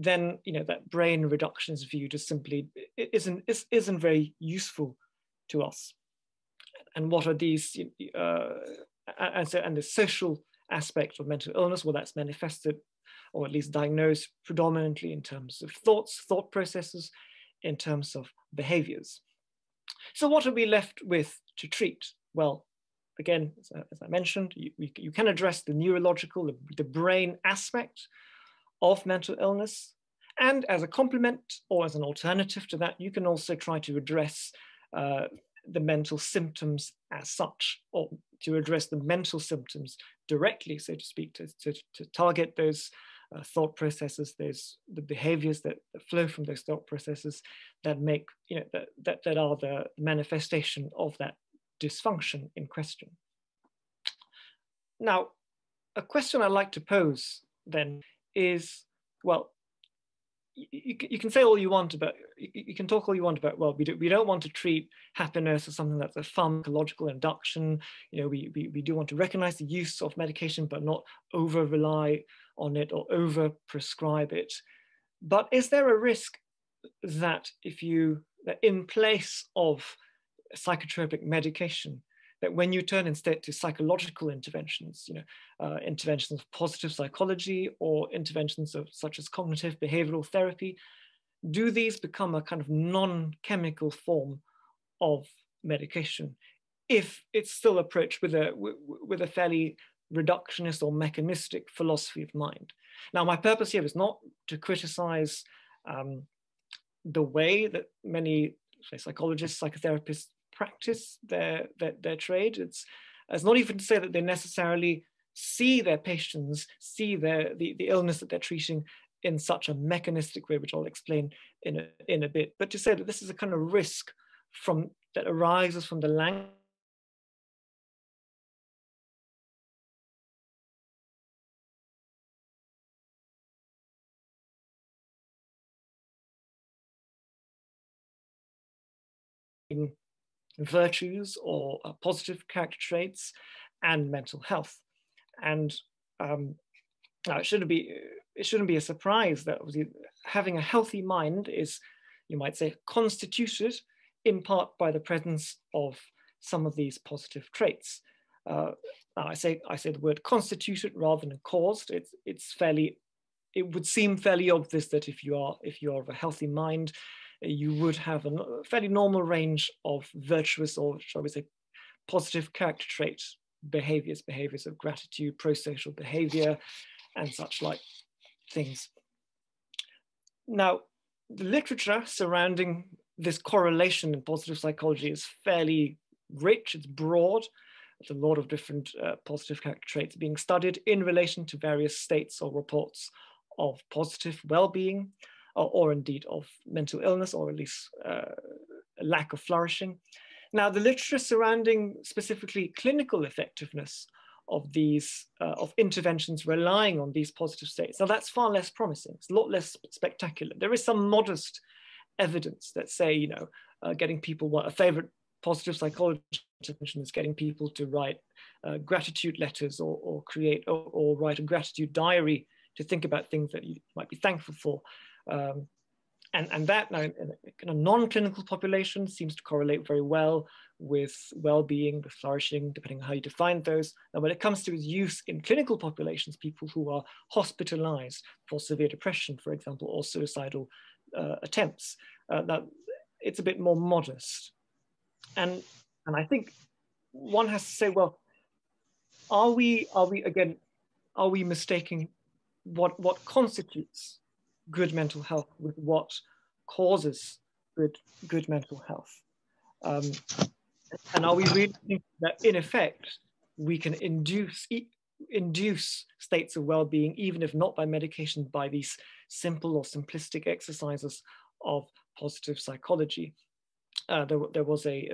Speaker 4: then you know that brain reductionist view just simply isn't isn't very useful to us. and what are these, uh, and, so, and the social aspect of mental illness, well, that's manifested or at least diagnosed predominantly in terms of thoughts, thought processes, in terms of behaviors. So what are we left with to treat? Well, again, as I, mentioned, you, you, can address the neurological, the, the brain aspect of mental illness. And as a complement or as an alternative to that, you can also try to address uh, the mental symptoms as such, or to address the mental symptoms directly, so to speak, to, to, to target those uh, thought processes, those the behaviors that, that, flow from those thought processes that make, you know, that, that, that are the manifestation of that dysfunction in question. Now, a question I'd like to pose then is, well, you, you, can say all you want about, you can talk all you want about, well, we, do, we don't want to treat happiness as something that's a pharmacological induction. You know, we, we, we do want to recognize the use of medication, but not over rely on it or over prescribe it. But is there a risk that if you, that in place of psychotropic medication, that when you turn instead to psychological interventions, you know, uh, interventions of positive psychology or interventions of such as cognitive behavioral therapy, do these become a kind of non-chemical form of medication if it's still approached with a with a fairly reductionist or mechanistic philosophy of mind. Now, my purpose here is not to criticize um, the way that many say, psychologists, psychotherapists practice their, their, their trade. It's, it's not even to say that they necessarily see their patients, see their, the, the illness that they're treating in such a mechanistic way, which I'll explain in a, in a bit, but to say that this is a kind of risk from that arises from the language virtues or uh, positive character traits and mental health. And um, now it shouldn't be it shouldn't be a surprise that having a healthy mind is, you might say, constituted in part by the presence of some of these positive traits. Uh, I say I say the word constituted rather than caused. It's it's fairly it would seem fairly obvious that if you are if you are of a healthy mind, you would have a fairly normal range of virtuous or shall we say positive character traits, behaviors, behaviors of gratitude, pro-social behavior, and such like things. Now, the literature surrounding this correlation in positive psychology is fairly rich, it's broad. There's a lot of different uh, positive character traits being studied in relation to various states or reports of positive well-being or, or indeed of mental illness or at least uh, a lack of flourishing. Now, the literature surrounding specifically clinical effectiveness of these uh, of interventions relying on these positive states. Now that's far less promising. It's a lot less spectacular. There is some modest evidence that say, you know, uh, getting people what a favorite positive psychology intervention is getting people to write uh, gratitude letters or, or create or, or, write a gratitude diary to think about things that you might be thankful for. Um, and, and that now in a non-clinical population seems to correlate very well with well-being, with flourishing, depending on how you define those. And when it comes to its use in clinical populations, people who are hospitalized for severe depression, for example, or suicidal uh, attempts, uh, that it's a bit more modest. And, and I think one has to say, well, are we, are we again, are we mistaking what, what constitutes good mental health with what causes good, good mental health. Um, and are we really thinking that in effect, we can induce, induce states of well-being, even if not by medication, by these simple or simplistic exercises of positive psychology? Uh, there, there was a,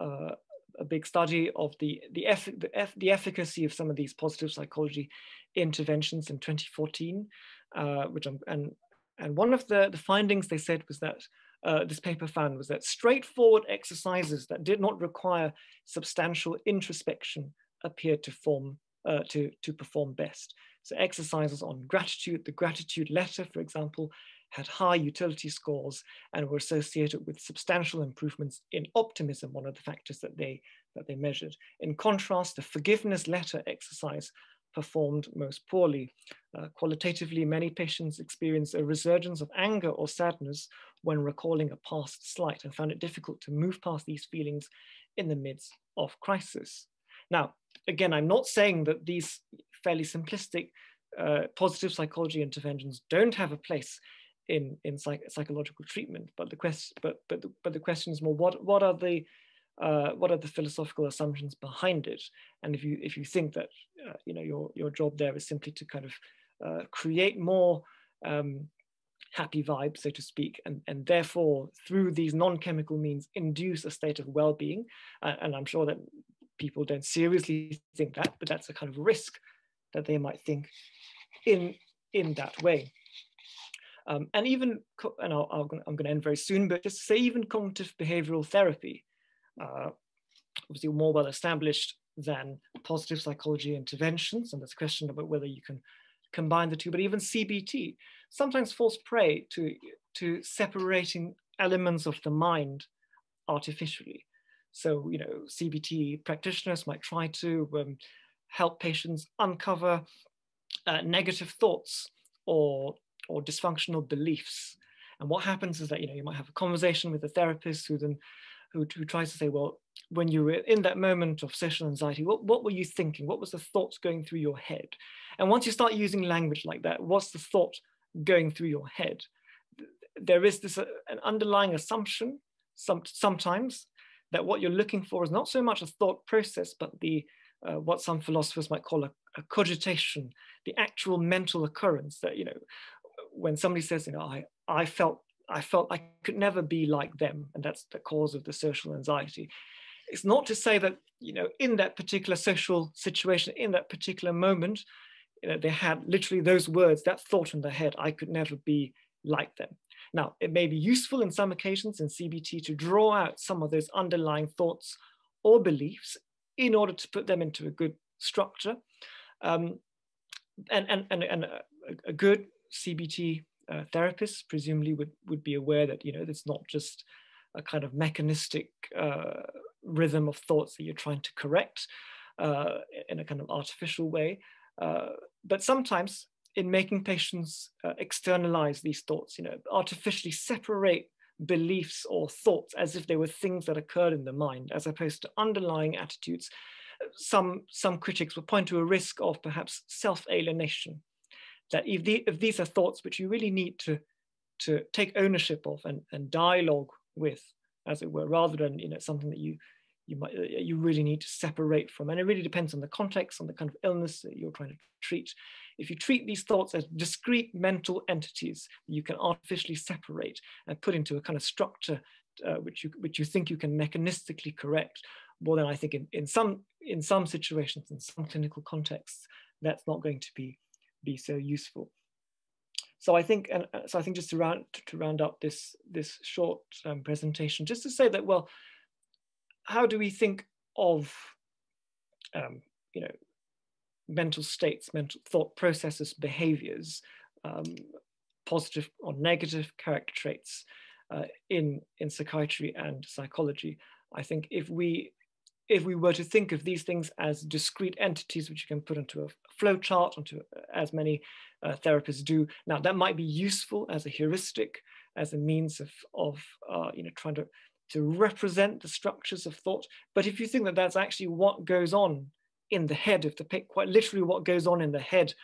Speaker 4: a, a big study of the, the, the, the, efficacy of some of these positive psychology interventions in 2014, uh, which I'm, and and one of the, the findings they said was that uh, this paper found was that straightforward exercises that did not require substantial introspection appeared to form uh, to, to perform best. So exercises on gratitude, the gratitude letter, for example, had high utility scores and were associated with substantial improvements in optimism, one of the factors that they that they measured. In contrast, the forgiveness letter exercise performed most poorly. Uh, qualitatively, many patients experienced a resurgence of anger or sadness when recalling a past slight and found it difficult to move past these feelings in the midst of crisis. Now, again, I'm not saying that these fairly simplistic uh, positive psychology interventions don't have a place in in psych psychological treatment, but the question, but but the, but the question is more what what are the uh, what are the philosophical assumptions behind it? And if you if you think that uh, you know your your job there is simply to kind of uh, create more um, happy vibes, so to speak, and and therefore through these non-chemical means induce a state of well-being, uh, and I'm sure that people don't seriously think that, but that's a kind of risk that they might think in in that way. Um, and even, and i am going to end very soon, but just say even cognitive behavioral therapy uh, obviously more well established than positive psychology interventions. And there's a question about whether you can combine the two, but even CBT sometimes falls prey to, to separating elements of the mind artificially. So, you know, CBT practitioners might try to um, help patients uncover uh, negative thoughts or, or dysfunctional beliefs. And what happens is that, you know, you might have a conversation with a therapist who then who, who tries to say, well, when you were in that moment of social anxiety, what, what were you thinking? What was the thoughts going through your head? And once you start using language like that, what's the thought going through your head? There is this uh, an underlying assumption some, sometimes that what you're looking for is not so much a thought process, but the uh, what some philosophers might call a, a, cogitation, the actual mental occurrence that, you know, when somebody says, you know, I, I felt I felt I could never be like them, and that's the cause of the social anxiety. It's not to say that you know in that particular social situation, in that particular moment, you know, they had literally those words, that thought in their head, I could never be like them. Now, it may be useful in some occasions in CBT to draw out some of those underlying thoughts or beliefs in order to put them into a good structure. Um, and, and, and, and a, a good CBT uh, therapists presumably would, would be aware that, you know, it's not just a kind of mechanistic uh, rhythm of thoughts that you're trying to correct uh, in a kind of artificial way. Uh, but sometimes in making patients uh, externalize these thoughts, you know, artificially separate beliefs or thoughts as if they were things that occurred in the mind, as opposed to underlying attitudes, some, some critics would point to a risk of perhaps self-alienation that if, the, if these are thoughts which you really need to, to take ownership of and, and dialogue with, as it were, rather than you know something that you you might uh, you really need to separate from, and it really depends on the context, on the kind of illness that you're trying to treat. If you treat these thoughts as discrete mental entities, you can artificially separate and put into a kind of structure uh, which you which you think you can mechanistically correct. Well, then I think in, in some in some situations, in some clinical contexts, that's not going to be be so useful. So I think, and uh, so I think just to round to round up this this short um, presentation, just to say that well, how do we think of um, you know mental states, mental thought processes, behaviors, um, positive or negative character traits uh, in in psychiatry and psychology? I think if we if we were to think of these things as discrete entities which you can put into a flow chart, onto uh, as many uh, therapists do, now that might be useful as a heuristic, as a means of, of uh, you know, trying to, to represent the structures of thought. But if you think that that's actually what goes on in the head of the patient, quite literally what goes on in the head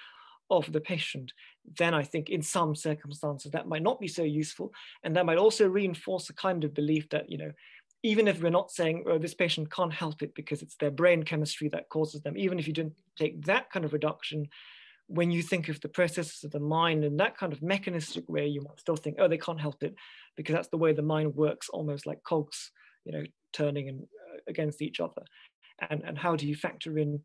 Speaker 4: of the patient, then I think in some circumstances that might not be so useful. And that might also reinforce a kind of belief that, you know, even if we're not saying oh, this patient can't help it because it's their brain chemistry that causes them, even if you didn't take that kind of reduction, when you think of the processes of the mind in that kind of mechanistic way, you might still think, oh, they can't help it because that's the way the mind works, almost like cogs, you know, turning and, uh, against each other. And, and how do you factor in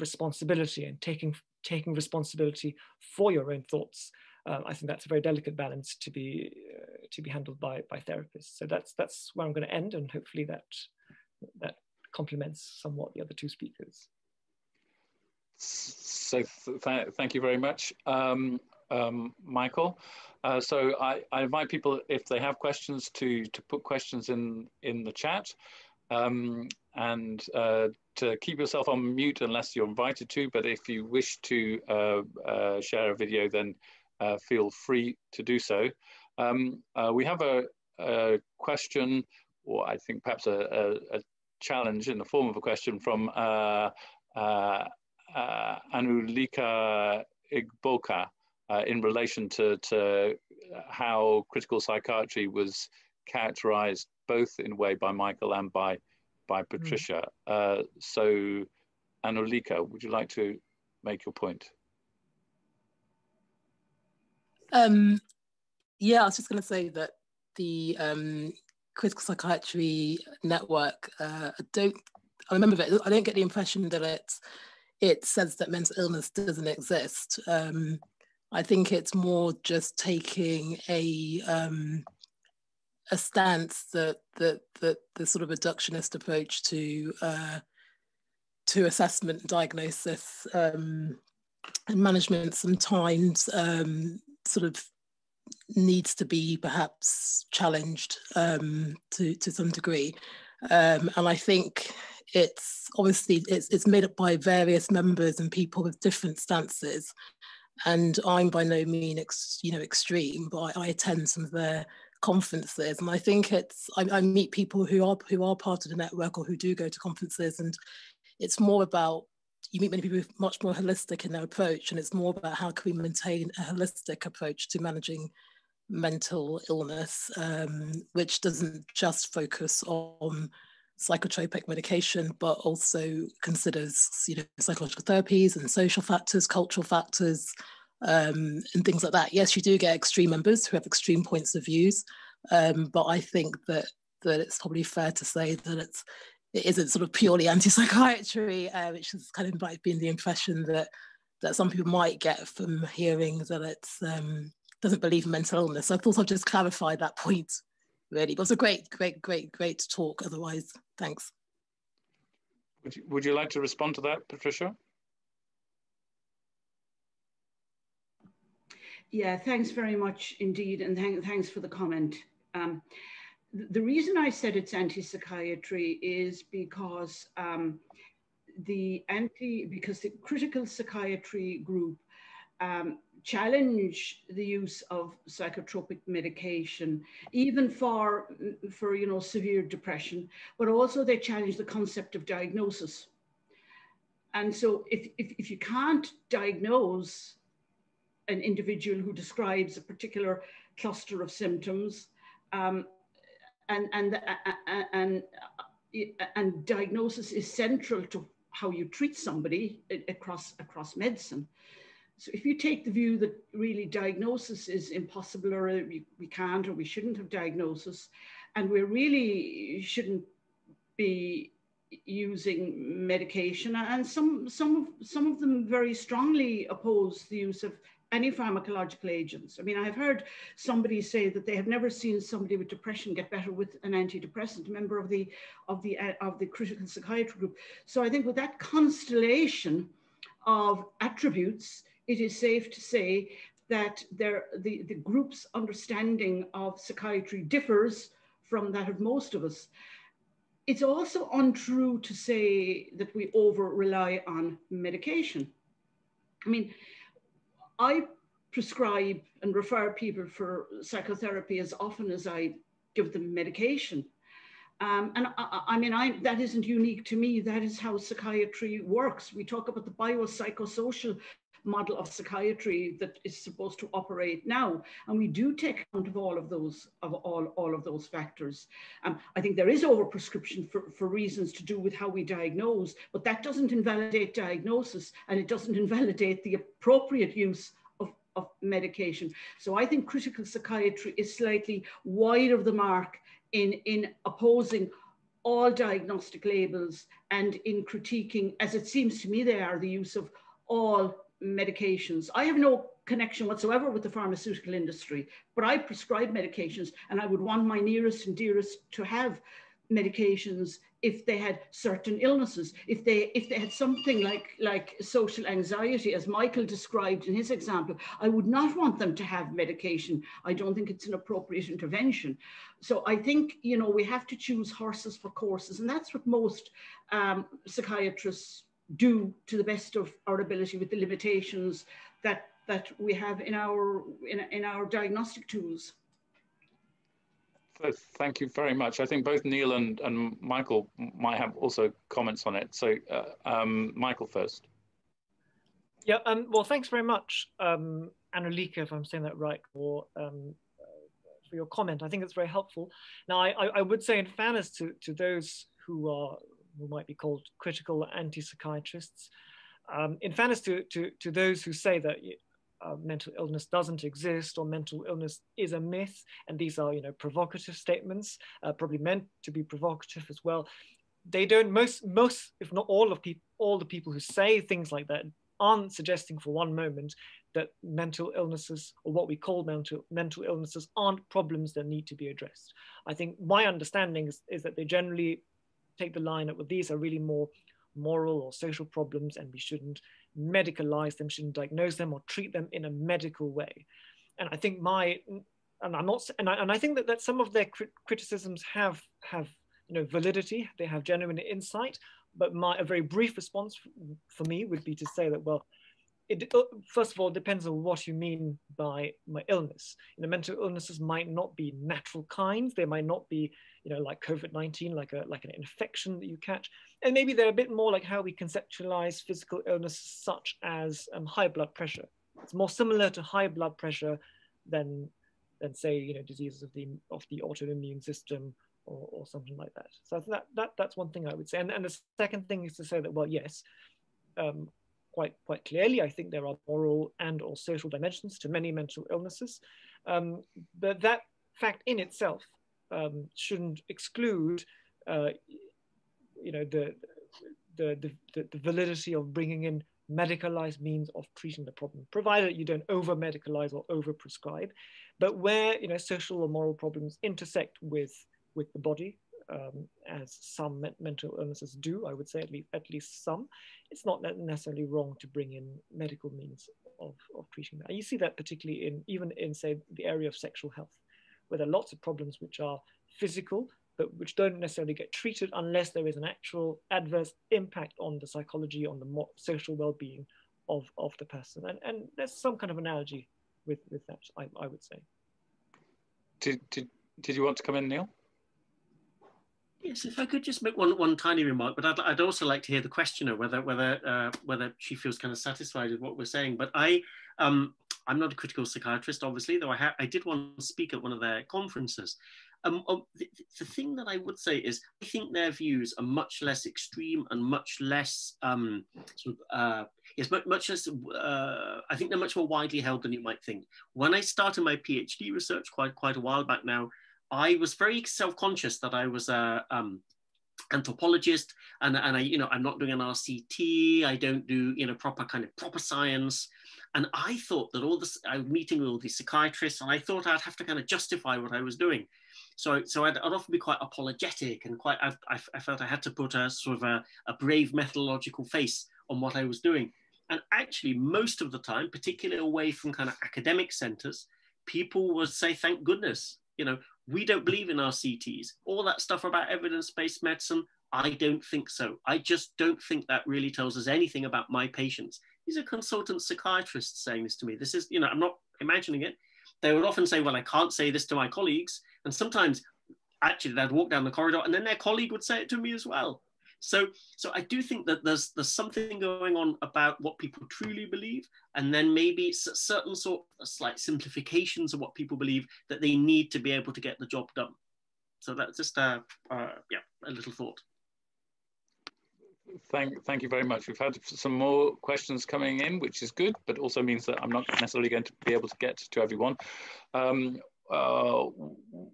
Speaker 4: responsibility and taking taking responsibility for your own thoughts um, I think that's a very delicate balance to be uh, to be handled by by therapists. So that's that's where I'm going to end, and hopefully that that complements somewhat the other two speakers.
Speaker 1: So th thank you very much, um, um, Michael. Uh, so I, I, invite people if they have questions to to put questions in in the chat. Um, and uh, to keep yourself on mute unless you're invited to, but if you wish to uh, uh, share a video, then uh, feel free to do so. Um, uh, we have a, a, question, or I think perhaps a, a, a, challenge in the form of a question from uh, Anulika Igboka in relation to, to how critical psychiatry was characterized both in a way by Michael and by by hmm. Patricia. Mm. Uh, so, Anulika, would you like to make your point?
Speaker 5: Um, yeah, I was just going to say that the um, critical psychiatry network, uh, I don't, I remember it, I don't get the impression that it, it says that mental illness doesn't exist. Um, I think it's more just taking a um, a stance that that that the sort of reductionist approach to uh, to assessment diagnosis um, and management sometimes um, sort of needs to be perhaps challenged um, to to some degree, um, and I think it's obviously it's, it's made up by various members and people with different stances. And I'm by no means, you know, extreme, but I, I, attend some of their conferences. And i think it's I, I, meet people who are who are part of the network or who do go to conferences. And it's more about you meet many people much more holistic in their approach and it's more about how can we maintain a holistic approach to managing mental illness um, which doesn't just focus on psychotropic medication but also considers you know psychological therapies and social factors cultural factors um, and things like that. Yes, you do get extreme members who have extreme points of views, um, but I think that that it's probably fair to say that it's it isn't sort of purely anti-psychiatry, uh, which has kind of might been the impression that that some people might get from hearing that it um, doesn't believe in mental illness. So I thought I'd just clarify that point, really. But it was a great, great, great, great talk. Otherwise, thanks.
Speaker 1: Would you, would you like to respond to that, Patricia?
Speaker 3: Yeah, thanks very much indeed, and th thanks for the comment. Um, the reason I said it's anti-psychiatry is because um, the anti, because the critical psychiatry group um, challenge the use of psychotropic medication, even for, for you know, severe depression, but also they challenge the concept of diagnosis. And so if, if, if you can't diagnose an individual who describes a particular cluster of symptoms um, and, and, uh, uh, uh, and, and diagnosis is central to how you treat somebody across, across medicine. So if you take the view that really diagnosis is impossible or we, we can't or we shouldn't have diagnosis and we really shouldn't be using medication and some some of some of them very strongly oppose the use of any pharmacological agents. I mean, I've heard somebody say that they have never seen somebody with depression get better with an antidepressant, member of the of the uh, of the critical psychiatry group. So I think with that constellation of attributes, it is safe to say that there the, the group's understanding of psychiatry differs from that of most of us. It's also untrue to say that we over rely on medication. I mean, I prescribe and refer people for psychotherapy as often as I give them medication. Um, and I, I, mean, I, that isn't unique to me. That is how psychiatry works. We talk about the biopsychosocial model of psychiatry that is supposed to operate now, and we do take account of all of those of all all of those factors. Um, I think there is overprescription for, for reasons to do with how we diagnose, but that doesn't invalidate diagnosis, and it doesn't <laughs> invalidate the appropriate use of medication. So I think critical psychiatry is slightly wide of the mark in, in opposing all diagnostic labels and in critiquing, as it seems to me they are, the use of all medications. I have no connection whatsoever with the pharmaceutical industry, but I prescribe medications and I would want my nearest and dearest to have medications if they had certain illnesses if they if they had something like like social anxiety as michael described in his example. I would not want them to have medication. I don't think it's an appropriate intervention. So i think you know we have to choose horses for courses and that's what most um, psychiatrists do to the best of our ability with the limitations that that we have in our in, in our diagnostic tools
Speaker 1: thank you very much. I think both Neil and, and Michael might have also comments on it. So uh, um, Michael first.
Speaker 4: Yeah, um, well, thanks very much, um, Annalika, if I'm saying that right, for, um, for your comment. I think it's very helpful. Now, I, I, I would say in fairness to, to those who are who might be called critical anti-psychiatrists, um, in fairness to, to, to those who say that uh, mental illness doesn't exist or mental illness is a myth. And these are, you know, provocative statements, uh, probably meant to be provocative as well. They don't, most, most, if not all of people, all the people who say things like that aren't suggesting for one moment that mental illnesses or what we call mental, mental illnesses aren't problems that need to be addressed. I think my understanding is, is that they generally take the line that well, these are really more moral or social problems and we shouldn't medicalize them, shouldn't diagnose them or treat them in a medical way. And I think my, and I'm not, and I, and I think that, that some of their crit criticisms have, have you know, validity, they have genuine insight, but my, a very brief response for me would be to say that, well, it, uh, first of all, it depends on what you mean by my illness. You know, mental illnesses might not be natural kinds. They might not be, you know, like COVID-19, like a like an infection that you catch. And maybe they're a bit more like how we conceptualize physical illnesses, such as um, high blood pressure. It's more similar to high blood pressure than than say, you know, diseases of the of the autoimmune system or, or something like that. So that that that's one thing I would say. And, and the second thing is to say that well, yes. Um, quite quite clearly. I think there are moral and or social dimensions to many mental illnesses, um, but that fact in itself um, shouldn't exclude, uh, you know, the, the, the the validity of bringing in medicalized means of treating the problem, provided you don't over medicalize or over prescribe. But where you know social or moral problems intersect with with the body um, as some me mental illnesses do, I would say at least, at least some, it's not necessarily wrong to bring in medical means of, of treating that. You see that particularly in even in, say, the area of sexual health, where there are lots of problems which are physical, but which don't necessarily get treated unless there is an actual adverse impact on the psychology, on the social well-being of, of the person. And, and there's some kind of analogy with, with that, I, I would say.
Speaker 1: Did, did, did you want to come in, Neil?
Speaker 2: Yes, if I could just make one one tiny remark, but I'd, I'd also like to hear the questioner whether whether uh, whether she feels kind of satisfied with what we're saying. But I um, I'm not a critical psychiatrist, obviously, though I I did want to speak at one of their conferences. Um, um, the, the, thing that I would say is I think their views are much less extreme and much less um, sort of, uh, yes, much, much less. Uh, I think they're much more widely held than you might think. When I started my PhD research quite quite a while back now, I was very self-conscious that I was a um, anthropologist and, and I, you know, I'm not doing an RCT, I don't do, you know, proper kind of proper science. And I thought that all this, I was meeting with all these psychiatrists and I thought I'd have to kind of justify what I was doing. So, so I'd, I'd often be quite apologetic and quite, I, I, felt I had to put a sort of a, a brave methodological face on what I was doing. And actually most of the time, particularly away from kind of academic centers, people would say, thank goodness, you know, we don't believe in RCTs. All that stuff about evidence-based medicine, I don't think so. I just don't think that really tells us anything about my patients. These are consultant psychiatrists saying this to me. This is, you know, I'm not imagining it. They would often say, well, I can't say this to my colleagues. And sometimes actually they'd walk down the corridor and then their colleague would say it to me as well. So, so I do think that there's there's something going on about what people truly believe, and then maybe certain sort of slight simplifications of what people believe that they need to be able to get the job done. So that's just a uh, uh, yeah a little thought.
Speaker 1: Thank, thank you very much. We've had some more questions coming in, which is good, but also means that I'm not necessarily going to be able to get to everyone. Um, uh,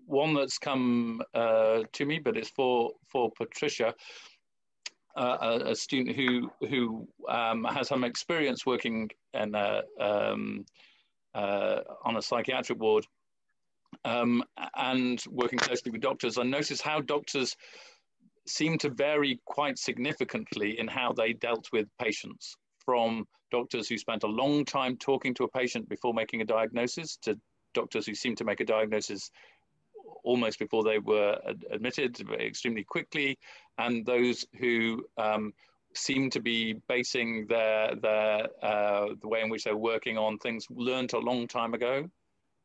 Speaker 1: one that's come uh, to me, but it's for for Patricia a, a, student who who um, has some experience working in a, um, uh, on a psychiatric ward um, and working closely with doctors, I noticed how doctors seem to vary quite significantly in how they dealt with patients from doctors who spent a long time talking to a patient before making a diagnosis to doctors who seem to make a diagnosis almost before they were ad admitted extremely quickly, and those who um, seem to be basing their, their uh, the way in which they're working on things learned a long time ago,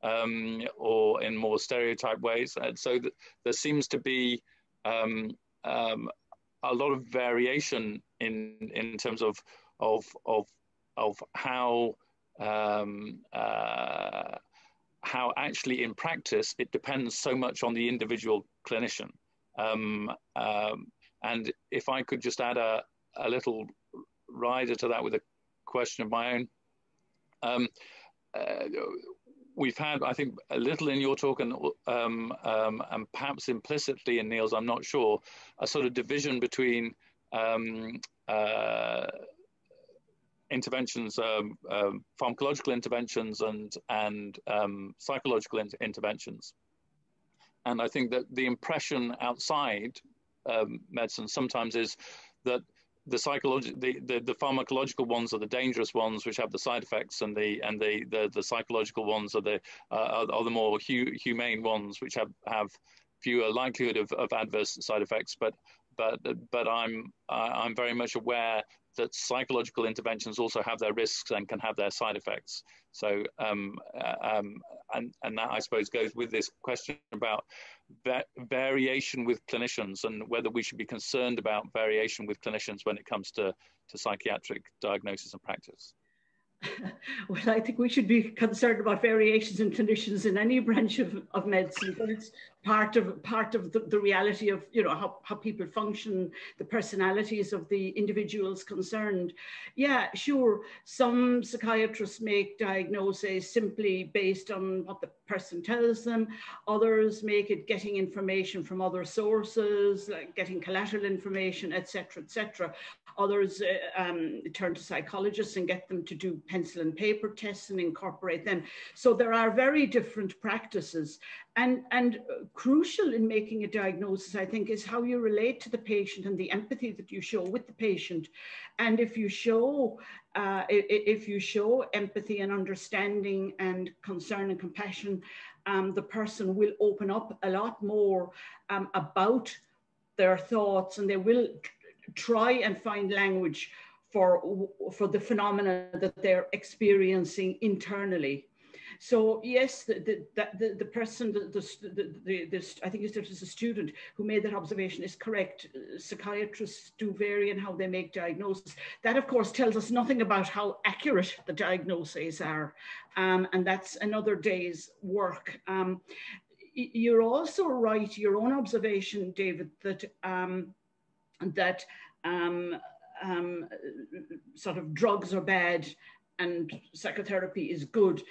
Speaker 1: um, or in more stereotype ways. And so th there seems to be um, um, a lot of variation in in terms of of of of how um, uh, how actually in practice it depends so much on the individual clinician. Um, um, and if I could just add a, a little rider to that with a question of my own. Um, uh, we've had, I think, a little in your talk and, um, um, and perhaps implicitly in Neil's, I'm not sure, a sort of division between um, uh, interventions, um, um, pharmacological interventions and, and um, psychological in interventions. And I think that the impression outside medicine sometimes is that the psychological the, the, the, pharmacological ones are the dangerous ones which have the side effects and the and the the, the psychological ones are the uh, are, the more hu humane ones which have have fewer likelihood of, of adverse side effects but but but i'm i'm very much aware that psychological interventions also have their risks and can have their side effects so um, uh, um, and and that i suppose goes with this question about va variation with clinicians and whether we should be concerned about variation with clinicians when it comes to, to psychiatric diagnosis and practice. <laughs>
Speaker 3: well, I think we should be concerned about variations in clinicians in any branch of, of medicine, but it's part of part of the, the reality of you know how, how people function, the personalities of the individuals concerned. Yeah, sure, some psychiatrists make diagnoses simply based on what the person tells them. Others make it getting information from other sources, like getting collateral information, etc., etc. Others uh, um, turn to psychologists and get them to do pencil and paper tests and incorporate them. So there are very different practices. And, and crucial in making a diagnosis, I think, is how you relate to the patient and the empathy that you show with the patient. And if you show uh, if you show empathy and understanding and concern and compassion, um, the person will open up a lot more um, about their thoughts and they will try and find language for, for the phenomena that they're experiencing internally. So yes, the the the, the person, the, the, the, the, I think it was a student who made that observation is correct. Psychiatrists do vary in how they make diagnoses. That of course tells us nothing about how accurate the diagnoses are, um, and that's another day's work. Um, you're also right, your own observation, David, that um, that um, um, sort of drugs are bad and psychotherapy is good.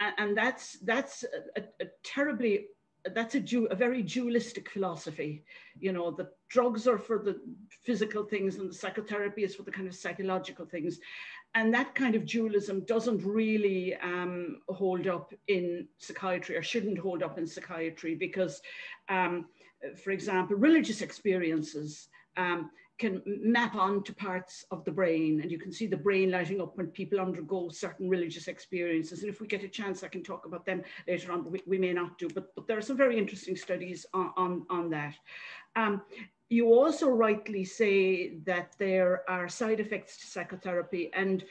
Speaker 3: And, that's, that's a, a, terribly, that's a, Jew, a very dualistic philosophy. You know, the drugs are for the physical things and the psychotherapy is for the kind of psychological things. And that kind of dualism doesn't really um, hold up in psychiatry or shouldn't hold up in psychiatry because, um, for example, religious experiences um, can map onto parts of the brain and you can see the brain lighting up when people undergo certain religious experiences. And if we get a chance, I can talk about them later on, we, we may not do. But, but there are some very interesting studies on, on, on that. Um, you also rightly say that there are side effects to psychotherapy and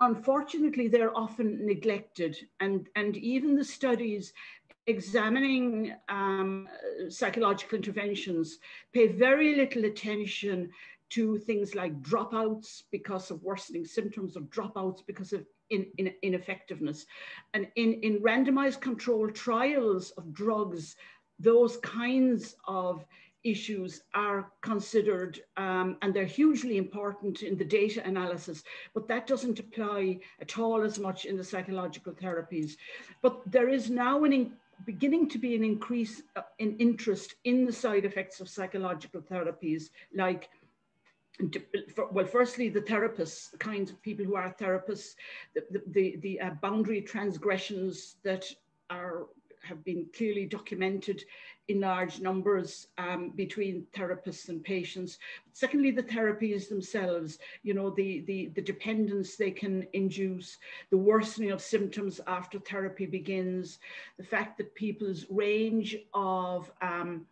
Speaker 3: unfortunately they're often neglected and, and even the studies examining um, psychological interventions pay very little attention to things like dropouts because of worsening symptoms or dropouts because of in, in, ineffectiveness. And in, in randomized controlled trials of drugs, those kinds of issues are considered um, and they're hugely important in the data analysis, but that doesn't apply at all as much in the psychological therapies. But there is now an beginning to be an increase uh, in interest in the side effects of psychological therapies like well, firstly, the therapists, the kinds of people who are therapists, the, the, the, the uh, boundary transgressions that are have been clearly documented in large numbers um, between therapists and patients. Secondly, the therapies themselves, you know, the, the, the dependence they can induce, the worsening of symptoms after therapy begins, the fact that people's range of um,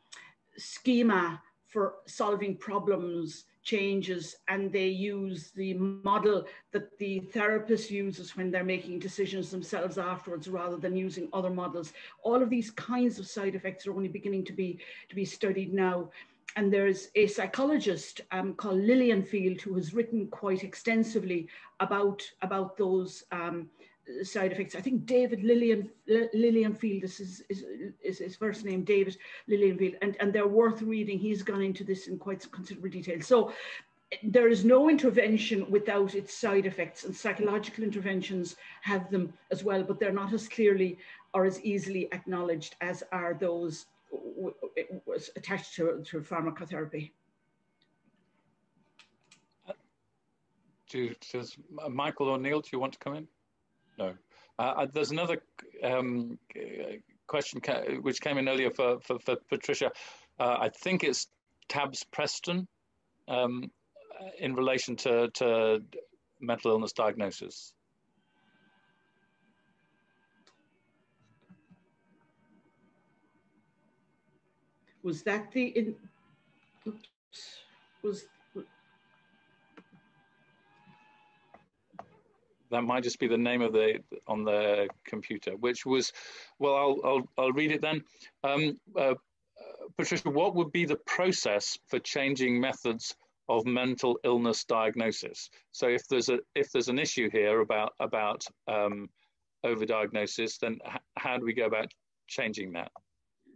Speaker 3: schema for solving problems changes and they use the model that the therapist uses when they're making decisions themselves afterwards rather than using other models. All of these kinds of side effects are only beginning to be to be studied now. And there's a psychologist um, called Lilienfeld who has written quite extensively about about those um, side effects. I think David Lillian Lilienfeld this is, is, is his first name, David Lilienfeld, and, and they're worth reading. He's gone into this in quite considerable detail. So there is no intervention without its side effects, and psychological interventions have them as well, but they're not as clearly or as easily acknowledged as are those attached to, to pharmacotherapy.
Speaker 1: Uh, do, does uh, Michael or Neil, do you want to come in? No. Uh, uh, there's another um, question which came in earlier for, for, for Patricia. Uh, I think it's Tabs Preston um, in relation to, to mental illness diagnosis.
Speaker 3: Was that the, in, oops, was
Speaker 1: that might just be the name of the on the computer, which was, well, I'll I'll, I'll read it then. Um, uh, Patricia, what would be the process for changing methods of mental illness diagnosis? So if there's a if there's an issue here about about um, overdiagnosis, then how do we go about changing that?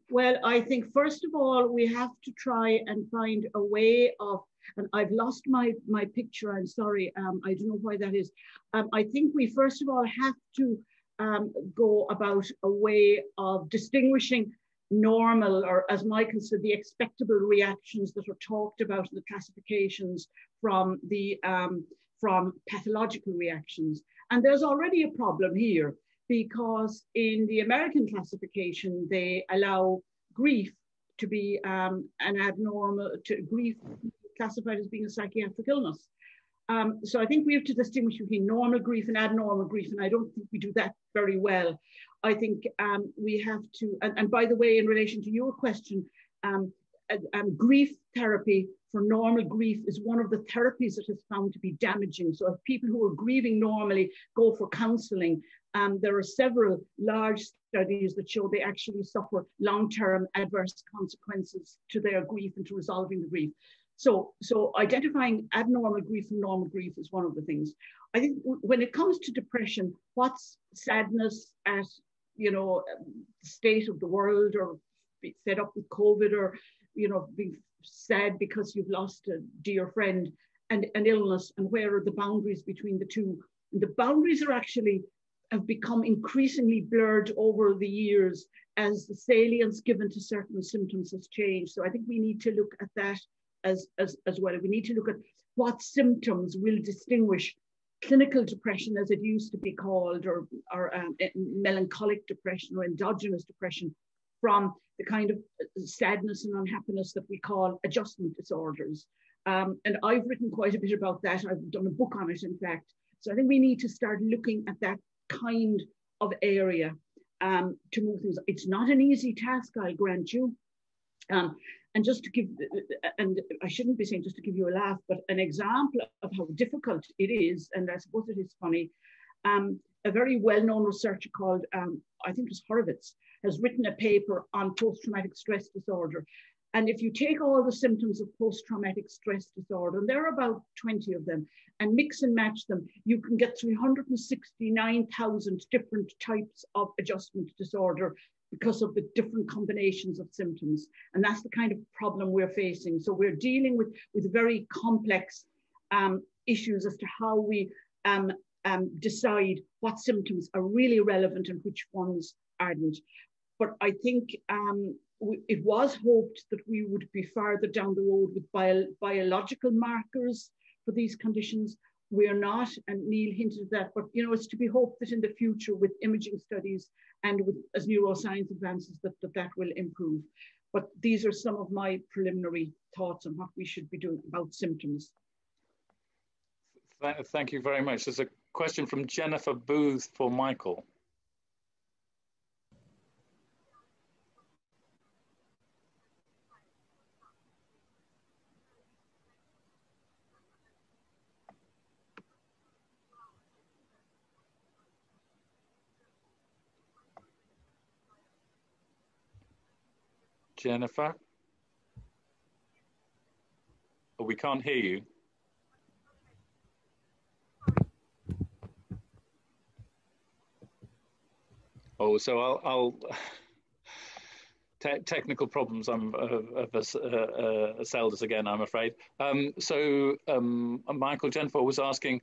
Speaker 3: Well, I think first of all we have to try and find a way of and I've lost my, my picture. I'm sorry. Um, I don't know why that is. Um, I think we first of all have to um, go about a way of distinguishing normal, or as Michael said, the expectable reactions that are talked about in the classifications from the um, from pathological reactions. And there's already a problem here because in the American classification, they allow grief to be um, an abnormal, to grief classified as being a psychiatric illness. Um, so I think we have to distinguish between normal grief and abnormal grief, and I don't think we do that very well. I think um, we have to, and, and, by the way, in relation to your question, um, um, grief therapy for normal grief is one of the therapies that is found to be damaging. So if people who are grieving normally go for counseling, um, there are several large studies that show they actually suffer long-term adverse consequences to their grief and to resolving the grief. So, so identifying abnormal grief and normal grief is one of the things. I think when it comes to depression, what's sadness at you know the state of the world or fed up with COVID or you know being sad because you've lost a dear friend and an illness and where are the boundaries between the two? And the boundaries are actually have become increasingly blurred over the years as the salience given to certain symptoms has changed. So I think we need to look at that as, as, as well. We need to look at what symptoms will distinguish clinical depression, as it used to be called, or, or um, eh, melancholic depression or endogenous depression, from the kind of sadness and unhappiness that we call adjustment disorders. Um, and I've written quite a bit about that. I've done a book on it, in fact. So I think we need to start looking at that kind of area um, to move things. It's not an easy task, I'll grant you. Um, and just to give, and I shouldn't be saying just to give you a laugh, but an example of how difficult it is, and I suppose it is funny, um, a very well-known researcher called, um, I think it was Horowitz, has written a paper on post-traumatic stress disorder. And if you take all the symptoms of post-traumatic stress disorder, and there are about 20 of them, and mix and match them, you can get 369,000 different types of adjustment disorder because of the different combinations of symptoms. And that's the kind of problem we're facing. So we're dealing with, with very complex um, issues as to how we um, um, decide what symptoms are really relevant and which ones aren't. But I think um, it was hoped that we would be farther down the road with bio biological markers for these conditions. we're not, and Neil hinted at that, but you know, it's to be hoped that in the future with imaging studies and with as neuroscience advances that that, that will improve. But these are some of my preliminary thoughts on what we should be doing about symptoms.
Speaker 1: Thank you very much. There's a question from Jennifer Booth for Michael. Jennifer? Oh, we can't hear you. Oh, so I'll, I'll <sighs> te technical problems I'm uh, uh, uh, assailed us again, I'm afraid. Um, so um, Michael Jennifer was asking,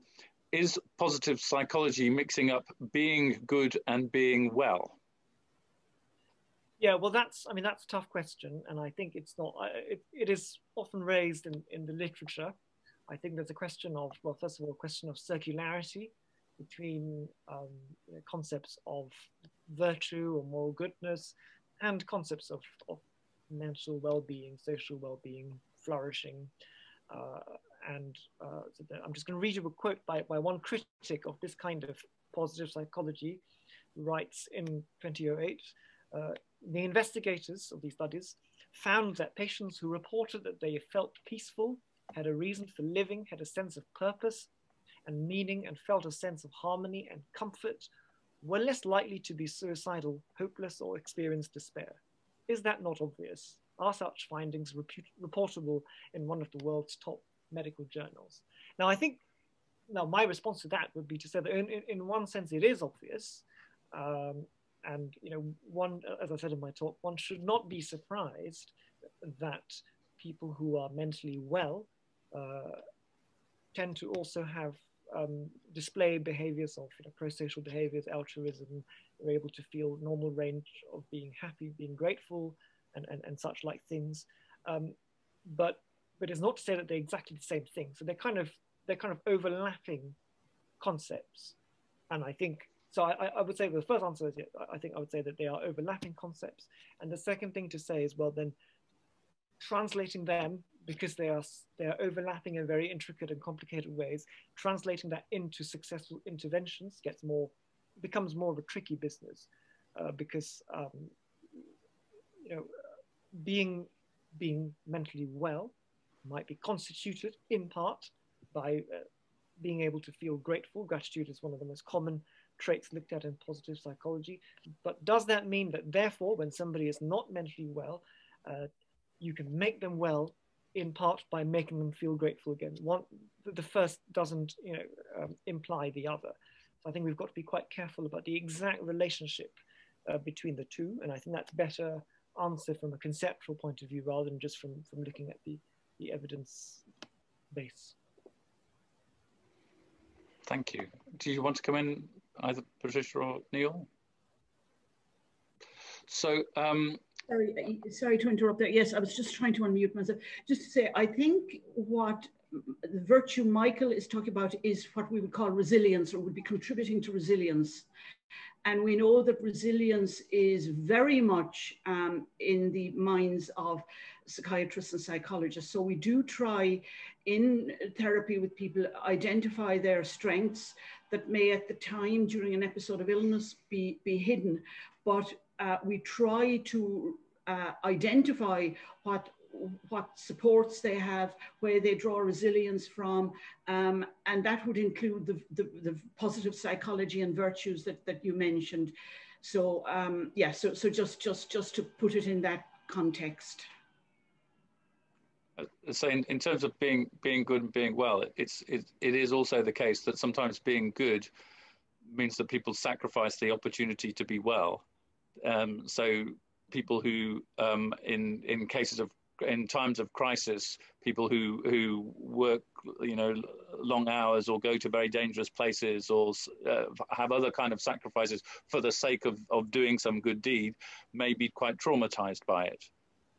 Speaker 1: is positive psychology mixing up being good and being well?
Speaker 4: Yeah, well, that's, I mean, that's a tough question. And I think it's not, it, it is often raised in, in the literature. I think there's a question of, well, first of all, a question of circularity between um, concepts of virtue or moral goodness and concepts of, of mental well-being, social well-being, flourishing. Uh, and uh, so I'm just going to read you a quote by, by one critic of this kind of positive psychology, who writes in 2008, uh, the investigators of these studies found that patients who reported that they felt peaceful, had a reason for living, had a sense of purpose and meaning, and felt a sense of harmony and comfort were less likely to be suicidal, hopeless, or experience despair. Is that not obvious? Are such findings reportable in one of the world's top medical journals? Now, I think, now my response to that would be to say that in, in, in one sense it is obvious, um, and you know, one, as I said in my talk, one should not be surprised that people who are mentally well uh, tend to also have um, display behaviors of you know, pro-social behaviors, altruism, they're able to feel normal range of being happy, being grateful, and, and, and such like things. Um, but but it's not to say that they're exactly the same thing. So they're kind of they're kind of overlapping concepts, and I think so I, I would say the first answer is I think I would say that they are overlapping concepts. And the second thing to say is, well, then translating them because they are they are overlapping in very intricate and complicated ways, translating that into successful interventions gets more becomes more of a tricky business uh, because um, you know being being mentally well might be constituted in part by uh, being able to feel grateful. Gratitude is one of the most common traits looked at in positive psychology. But does that mean that therefore, when somebody is not mentally well, uh, you can make them well in part by making them feel grateful again? One, the first doesn't you know, um, imply the other. So I think we've got to be quite careful about the exact relationship uh, between the two. And I think that's better answered from a conceptual point of view rather than just from, from looking at the, the evidence base.
Speaker 1: Thank you. Do you want to come in, either Patricia or Neil? So, um,
Speaker 3: sorry, uh, sorry to interrupt there. Yes, I was just trying to unmute myself. Just to say, I think what the virtue Michael is talking about is what we would call resilience or would be contributing to resilience. And we know that resilience is very much um, in the minds of psychiatrists and psychologists. So we do try in therapy with people identify their strengths that may at the time during an episode of illness be, be hidden. But uh, we try to uh, identify what what supports they have, where they draw resilience from, um, and that would include the, the, the, positive psychology and virtues that, that you mentioned. So um, yeah, so, so just, just, just to put it in that context.
Speaker 1: Uh, so in, in terms of being being good and being well, it's it, it is also the case that sometimes being good means that people sacrifice the opportunity to be well. Um, so people who um, in in cases of in times of crisis, people who who work, you know, long hours or go to very dangerous places or uh, have other kind of sacrifices for the sake of of doing some good deed, may be quite traumatized by it.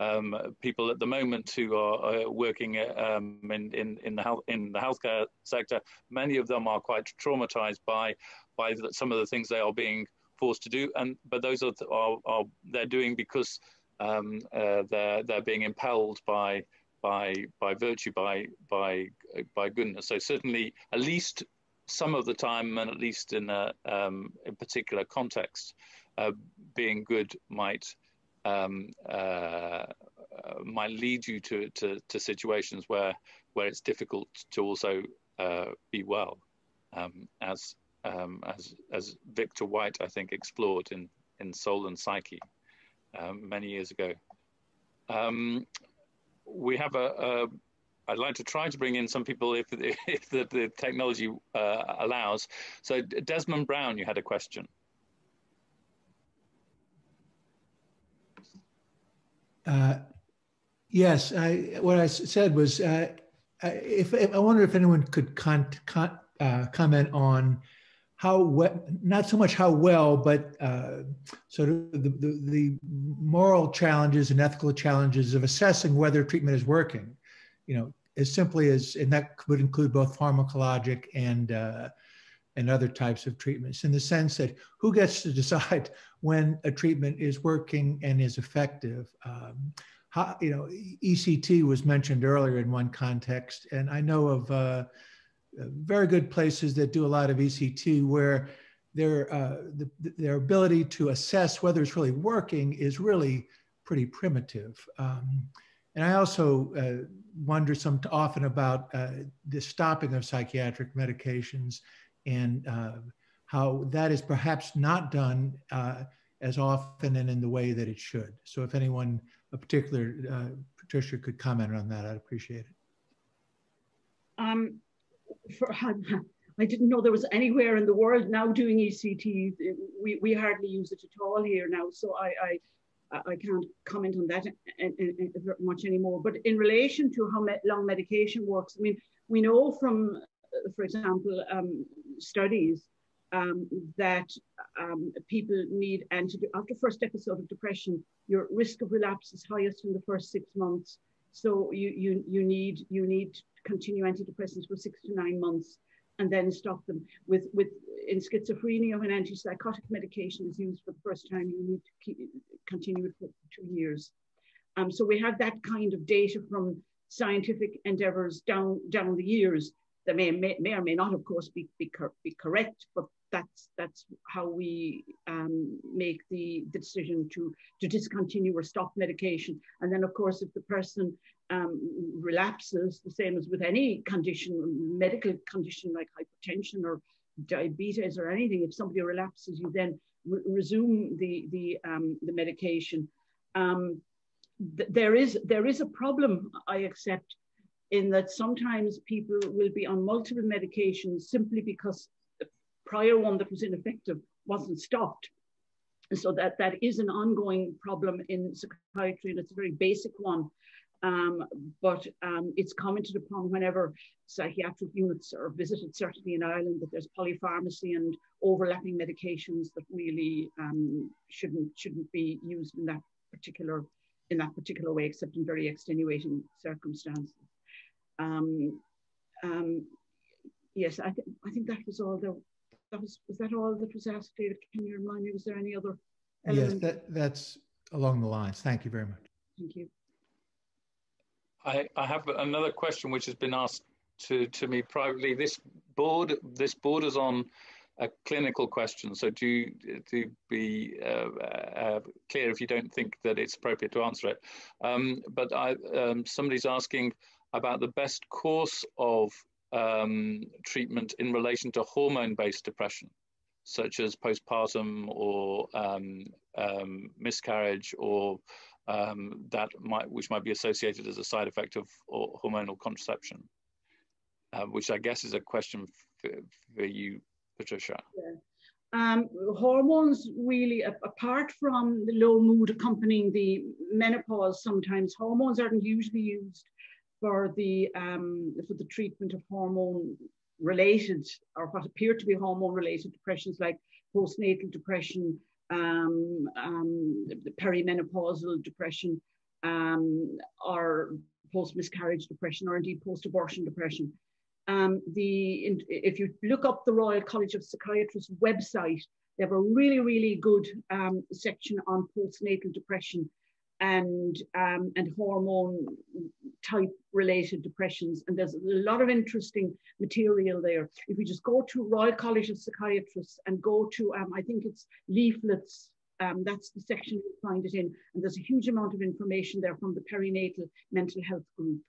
Speaker 1: Um, people at the moment who are uh, working um, in, in, in, the health, in the healthcare sector, many of them are quite traumatized by, by some of the things they are being forced to do. And, but those are, are, are they're doing because um, uh, they're, they're being impelled by, by, by virtue, by, by, by goodness. So certainly at least some of the time and at least in a um, in particular context, uh, being good might um, uh, might lead you to, to, to, situations where where it's difficult to also uh, be well, um, as um, as as Victor White I think explored in in Soul and Psyche um, many years ago. Um, we have a, a I'd like to try to bring in some people if, <laughs> if the, the technology uh, allows. So Desmond Brown, you had a question.
Speaker 6: Uh, yes, I, what I said was, uh, if, if, I wonder if anyone could con, con, uh, comment on how well, not so much how well, but uh, sort of the, the, the, moral challenges and ethical challenges of assessing whether treatment is working. You know, as simply as, and that would include both pharmacologic and uh, and other types of treatments in the sense that who gets to <laughs> decide when a treatment is working and is effective. Um, how, you know, ECT was mentioned earlier in one context, and I know of uh, very good places that do a lot of ECT where their uh, the, their ability to assess whether it's really working is really pretty primitive. Um, and I also uh, wonder some often about uh, the stopping of psychiatric medications and uh, how that is perhaps not done uh, as often and in the way that it should. So if anyone, a particular uh, Patricia could comment on that, I'd appreciate it.
Speaker 3: Um, for, <laughs> I didn't know there was anywhere in the world now doing ECT. We, we hardly use it at all here now. So I, I, I can't comment on that much anymore. But in relation to how long medication works, I mean, we know from, for example, um, studies um, that um, people need anti after first episode of depression, your risk of relapse is highest in the first six months. So you you you need you need to continue antidepressants for six to nine months and then stop them. With with in schizophrenia, when antipsychotic medication is used for the first time, you need to keep, continue it for two years. Um, so we have that kind of data from scientific endeavors down down the years that may, may, may or may not, of course, be, be, cor be correct, but that's that's how we um, make the, the decision to to discontinue or stop medication. And then, of course, if the person um, relapses, the same as with any condition, medical condition like hypertension or diabetes or anything, if somebody relapses, you then re resume the the um, the medication. Um, th there is there is a problem, I accept, in that sometimes people will be on multiple medications simply because the prior one that was ineffective wasn't stopped. So that, that is an ongoing problem in psychiatry, and it's a very basic one. Um, but um, it's commented upon whenever psychiatric units are visited, certainly in Ireland, that there's polypharmacy and overlapping medications that really um, shouldn't shouldn't be used in that particular in that particular way, except in very extenuating circumstances. Um, um, yes, I, th I think that was all. The, that was was that all that was asked, David? Can you remind me? Was there any other?
Speaker 6: Element? Yes, that that's along the lines. Thank you very much.
Speaker 3: Thank you.
Speaker 1: I, I have another question which has been asked to, to me privately. This board this borders on a clinical question. So do do be uh, uh, clear if you don't think that it's appropriate to answer it. Um, but I, um, somebody's asking about the best course of um, treatment in relation to hormone-based depression, such as postpartum or um, um, miscarriage or um, that might, which might be associated as a side effect of hormonal contraception, uh, which I guess is a question for, for you, Patricia.
Speaker 3: Yeah. Um, hormones really, apart from the low mood accompanying the menopause, sometimes hormones aren't usually used for the um, for the treatment of hormone related or what appear to be hormone related depressions like postnatal depression, um, um, perimenopausal depression. um, or post miscarriage depression or indeed post abortion depression. Um, the in, if you look up the Royal College of Psychiatrists website, they have a really really good um, section on postnatal depression and um, and hormone type related depressions. And there's a lot of interesting material there. If we just go to royal college of psychiatrists and go to um, i think it's leaflets um, that's the section you find it in. And there's a huge amount of information there from the perinatal mental health group.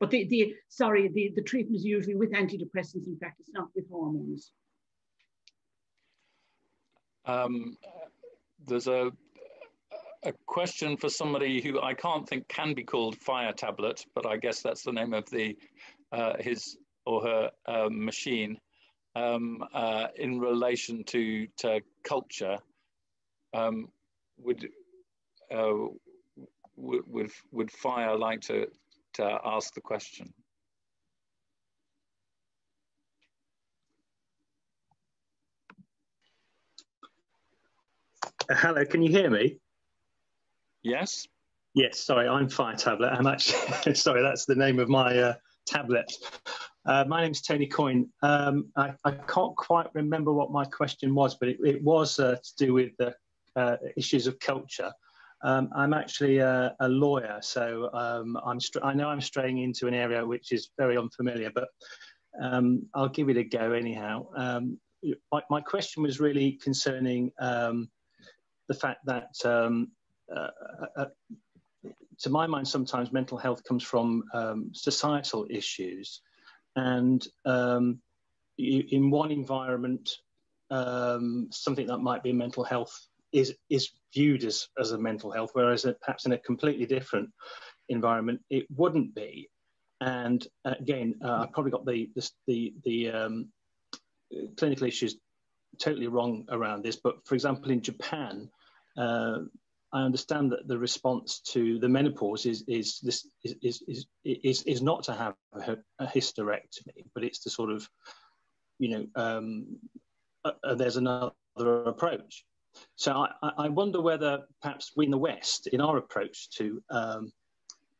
Speaker 3: But the, the sorry the, the treatment is usually with antidepressants. In fact it's not with hormones.
Speaker 1: Um, there's a a question for somebody who I can't think can be called Fire Tablet, but I guess that's the name of the uh, his or her uh, machine um, uh, in relation to, to culture. Um, would, uh, would would would Fire like to to ask the question?
Speaker 7: Hello, can you hear me?
Speaker 1: Yes.
Speaker 7: Yes, sorry, I'm Fire Tablet. I'm actually, <laughs> sorry, that's the name of my uh, tablet. Uh, my name's Tony Coyne. Um, I, I, can't quite remember what my question was, but it, it was uh, to do with the uh, issues of culture. Um, I'm actually a, a lawyer, so um, I'm I know I'm straying into an area which is very unfamiliar, but um, I'll give it a go anyhow. Um, my, my, question was really concerning um, the fact that uh, uh, to my mind, sometimes mental health comes from um, societal issues. And um, in one environment, um, something that might be mental health is, is viewed as, as a mental health, whereas perhaps in a completely different environment, it wouldn't be. And again, uh, I probably got the, the, the, the um, clinical issues totally wrong around this. But for example, in Japan, uh, I understand that the response to the menopause is is this is is is, is is not to have a, a hysterectomy, but it's to sort of, you know, um, uh, uh, there's another approach. So I, I, wonder whether perhaps we in the West, in our approach to um,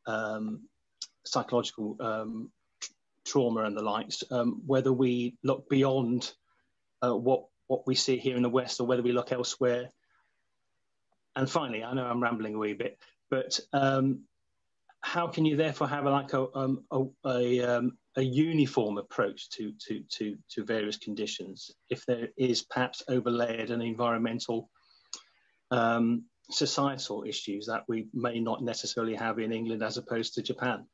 Speaker 7: um, psychological um, trauma and the likes, um, whether we look beyond uh, what what we see here in the West, or whether we look elsewhere and finally, I know I'm rambling a wee bit, but um, how can you therefore have a, like a, um, a, a, um, a, uniform approach to, to, to, to various conditions if there is perhaps overlaid an environmental um, societal issues that we may not necessarily have in England as opposed to Japan?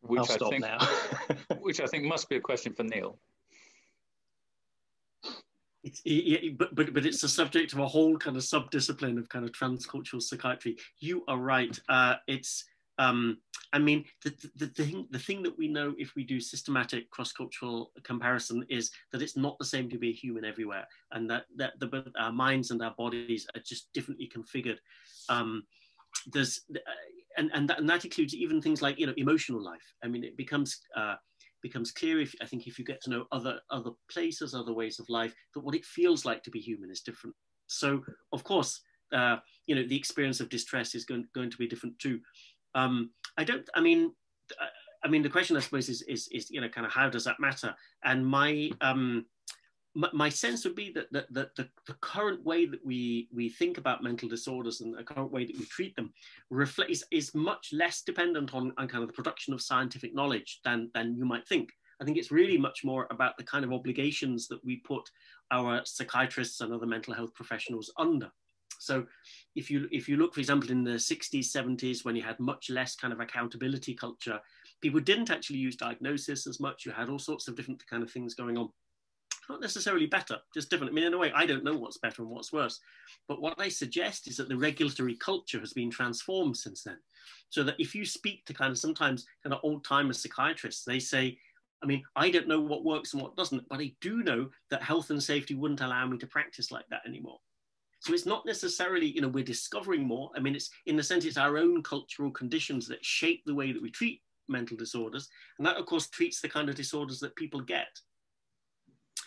Speaker 1: Which I'll I think, <laughs> which I think must be a question for Neil. <laughs>
Speaker 2: It's, it, but, but, but it's the subject of a whole kind of subdiscipline of kind of transcultural psychiatry. You are right. Uh, it's, um, I mean, the, the, the, thing, the thing that we know if we do systematic cross-cultural comparison is that it's not the same to be a human everywhere, and that, that the, our minds and our bodies are just differently configured. Um, there's, uh, and, and, that, and that includes even things like, you know, emotional life. I mean, it becomes, uh, becomes clear if I think if you get to know other other places, other ways of life, that what it feels like to be human is different. So of course, uh, you know, the experience of distress is going, going to be different too. Um, I don't. I mean, I mean, the question I suppose is is, is you know, kind of how does that matter? And my um, my, sense would be that, that, that the, the, current way that we, we think about mental disorders and the current way that we treat them reflect, is, is much less dependent on, on kind of the production of scientific knowledge than, than you might think. I think it's really much more about the kind of obligations that we put our psychiatrists and other mental health professionals under. So if you if you look, for example, in the 60s, 70s, when you had much less kind of accountability culture, people didn't actually use diagnosis as much. You had all sorts of different kind of things going on not necessarily better, just different. I mean, in a way, I don't know what's better and what's worse. But what I suggest is that the regulatory culture has been transformed since then. So that if you speak to kind of sometimes kind of old timer psychiatrists, they say, I mean, I don't know what works and what doesn't, but I do know that health and safety wouldn't allow me to practice like that anymore. So it's not necessarily, you know, we're discovering more. I mean, it's in the sense it's our own cultural conditions that shape the way that we treat mental disorders. And that, of course, treats the kind of disorders that people get.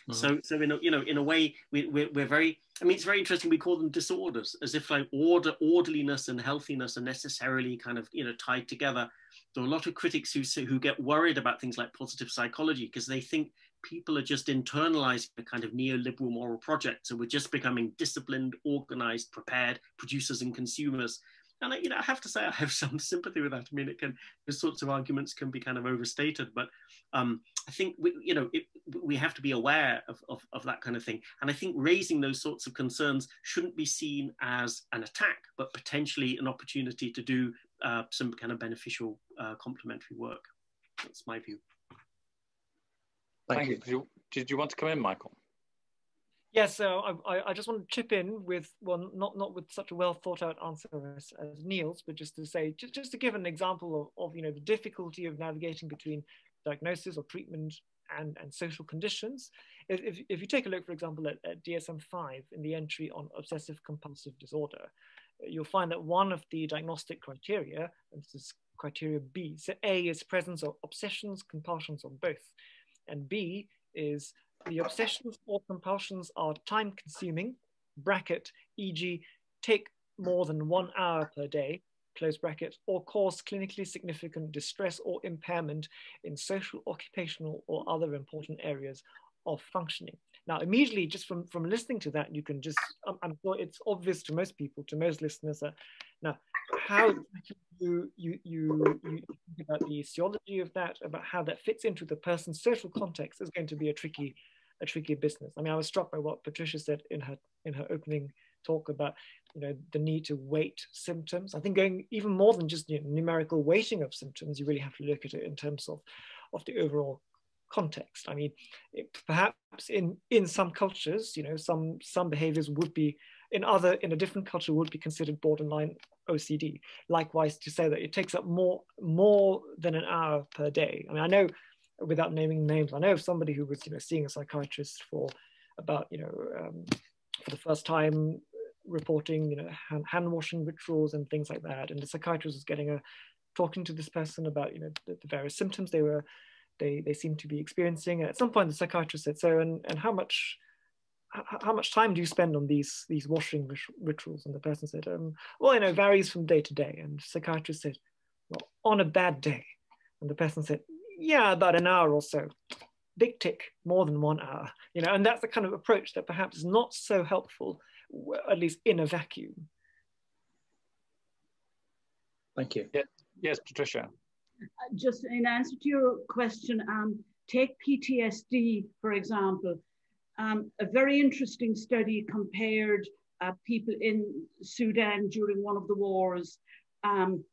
Speaker 2: Mm-hmm. So, so in a, you know, in a way, we, we're, we're very. I mean, it's very interesting. We call them disorders, as if like order, orderliness, and healthiness are necessarily kind of you know tied together. There are a lot of critics who who get worried about things like positive psychology because they think people are just internalizing a kind of neoliberal moral project. So we're just becoming disciplined, organized, prepared producers and consumers. And I, you know, I have to say, I have <laughs> some sympathy with that. I mean, it can those sorts of arguments can be kind of overstated, but um, I think we, you know, it, we have to be aware of, of, of, that kind of thing. And I think raising those sorts of concerns shouldn't be seen as an attack, but potentially an opportunity to do uh, some kind of beneficial uh, complementary work. That's my view.
Speaker 1: Thank, Thank you. You. did you want to come in, Michael?
Speaker 4: Yes, so I, I just want to chip in with one, not not with such a well thought out answer as, as Neil's, but just to say, just, just to give an example of, of you know the difficulty of navigating between diagnosis or treatment and, and social conditions. If, if, you take a look, for example, at, at DSM-5 in the entry on obsessive compulsive disorder, you'll find that one of the diagnostic criteria, and this is criteria B, so A is presence of obsessions, compulsions, or both. And B is the obsessions or compulsions are time consuming, bracket, e.g., take more than one hour per day, close bracket, or cause clinically significant distress or impairment in social, occupational, or other important areas of functioning. Now, immediately, just from, from listening to that, you can just, I'm, I'm sure it's obvious to most people, to most listeners, that now, how you, you, you, you think about the theology of that, about how that fits into the person's social context is going to be a tricky, a tricky business. I mean, I was struck by what Patricia said in her, in her opening talk about you know the need to weight symptoms i think going even more than just you know, numerical weighting of symptoms you really have to look at it in terms of of the overall context i mean it, perhaps in in some cultures you know some some behaviors would be in other in a different culture would be considered borderline ocd likewise to say that it takes up more more than an hour per day i mean i know without naming names i know of somebody who was you know seeing a psychiatrist for about you know um, for the first time reporting, you know, hand, hand, washing rituals and things like that. And the psychiatrist was getting a talking to this person about, you know, the, the various symptoms they were they they seemed to be experiencing. And at some point, the psychiatrist said, "So, and and how much?" How much time do you spend on these these washing rituals? And the person said, um, "Well, you know, varies from day to day." And psychiatrist said, "Well, on a bad day," and the person said, "Yeah, about an hour or so." Big tick, more than one hour, you know, and that's the kind of approach that perhaps is not so helpful at least in a vacuum.
Speaker 7: Thank you.
Speaker 1: Yeah. Yes, Patricia.
Speaker 3: Uh, just in answer to your question, um, take PTSD, for example. Um, a very interesting study compared uh, people in Sudan during one of the wars um,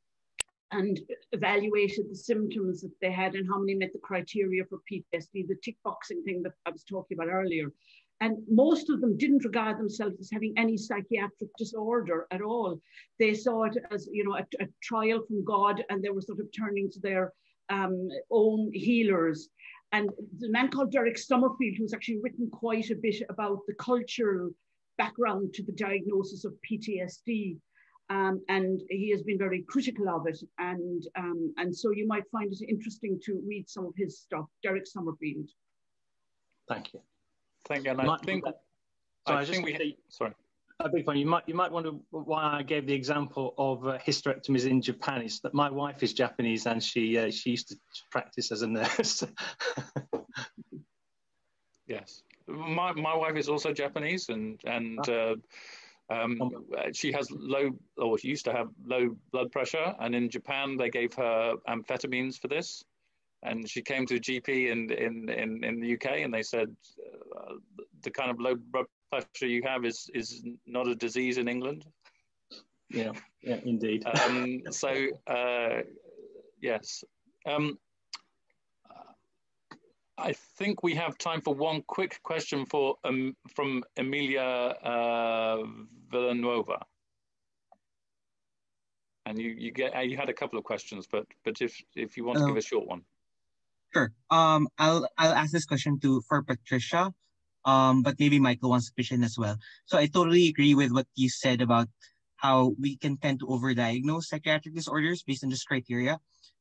Speaker 3: and evaluated the symptoms that they had and how many met the criteria for PTSD, the tick boxing thing that I was talking about earlier. And most of them didn't regard themselves as having any psychiatric disorder at all. They saw it as, you know, a, a trial from God, and they were sort of turning to their um, own healers. And the man called Derek Summerfield, who's actually written quite a bit about the cultural background to the diagnosis of PTSD. Um, and he has been very critical of it. And, um, and so you might find it interesting to read some of his stuff, Derek Summerfield.
Speaker 7: Thank you.
Speaker 1: Thank you. And I think,
Speaker 7: I think we, sorry. A big one. You might you might wonder why I gave the example of uh, hysterectomies in Japan. Is that my wife is Japanese and she uh, she used to practice as a nurse. <laughs>
Speaker 1: yes, my my wife is also Japanese and and. Ah. Uh, um, um, she has low, or she used to have low blood pressure, and in Japan they gave her amphetamines for this and she came to a GP in in in, in the UK, and they said uh, the kind of low blood pressure you have is is not a disease in England.
Speaker 7: Yeah, yeah, indeed.
Speaker 1: Um, <laughs> so uh, yes, um, I think we have time for one quick question for um, from Emilia uh, Villanueva. And you, you get you had a couple of questions, but but if if you want to give a short one.
Speaker 8: Sure. Um, I'll I'll ask this question to for Patricia, um, but maybe Michael wants to pitch in as well. So I totally agree with what you said about how we can tend to overdiagnose psychiatric disorders based on this criteria.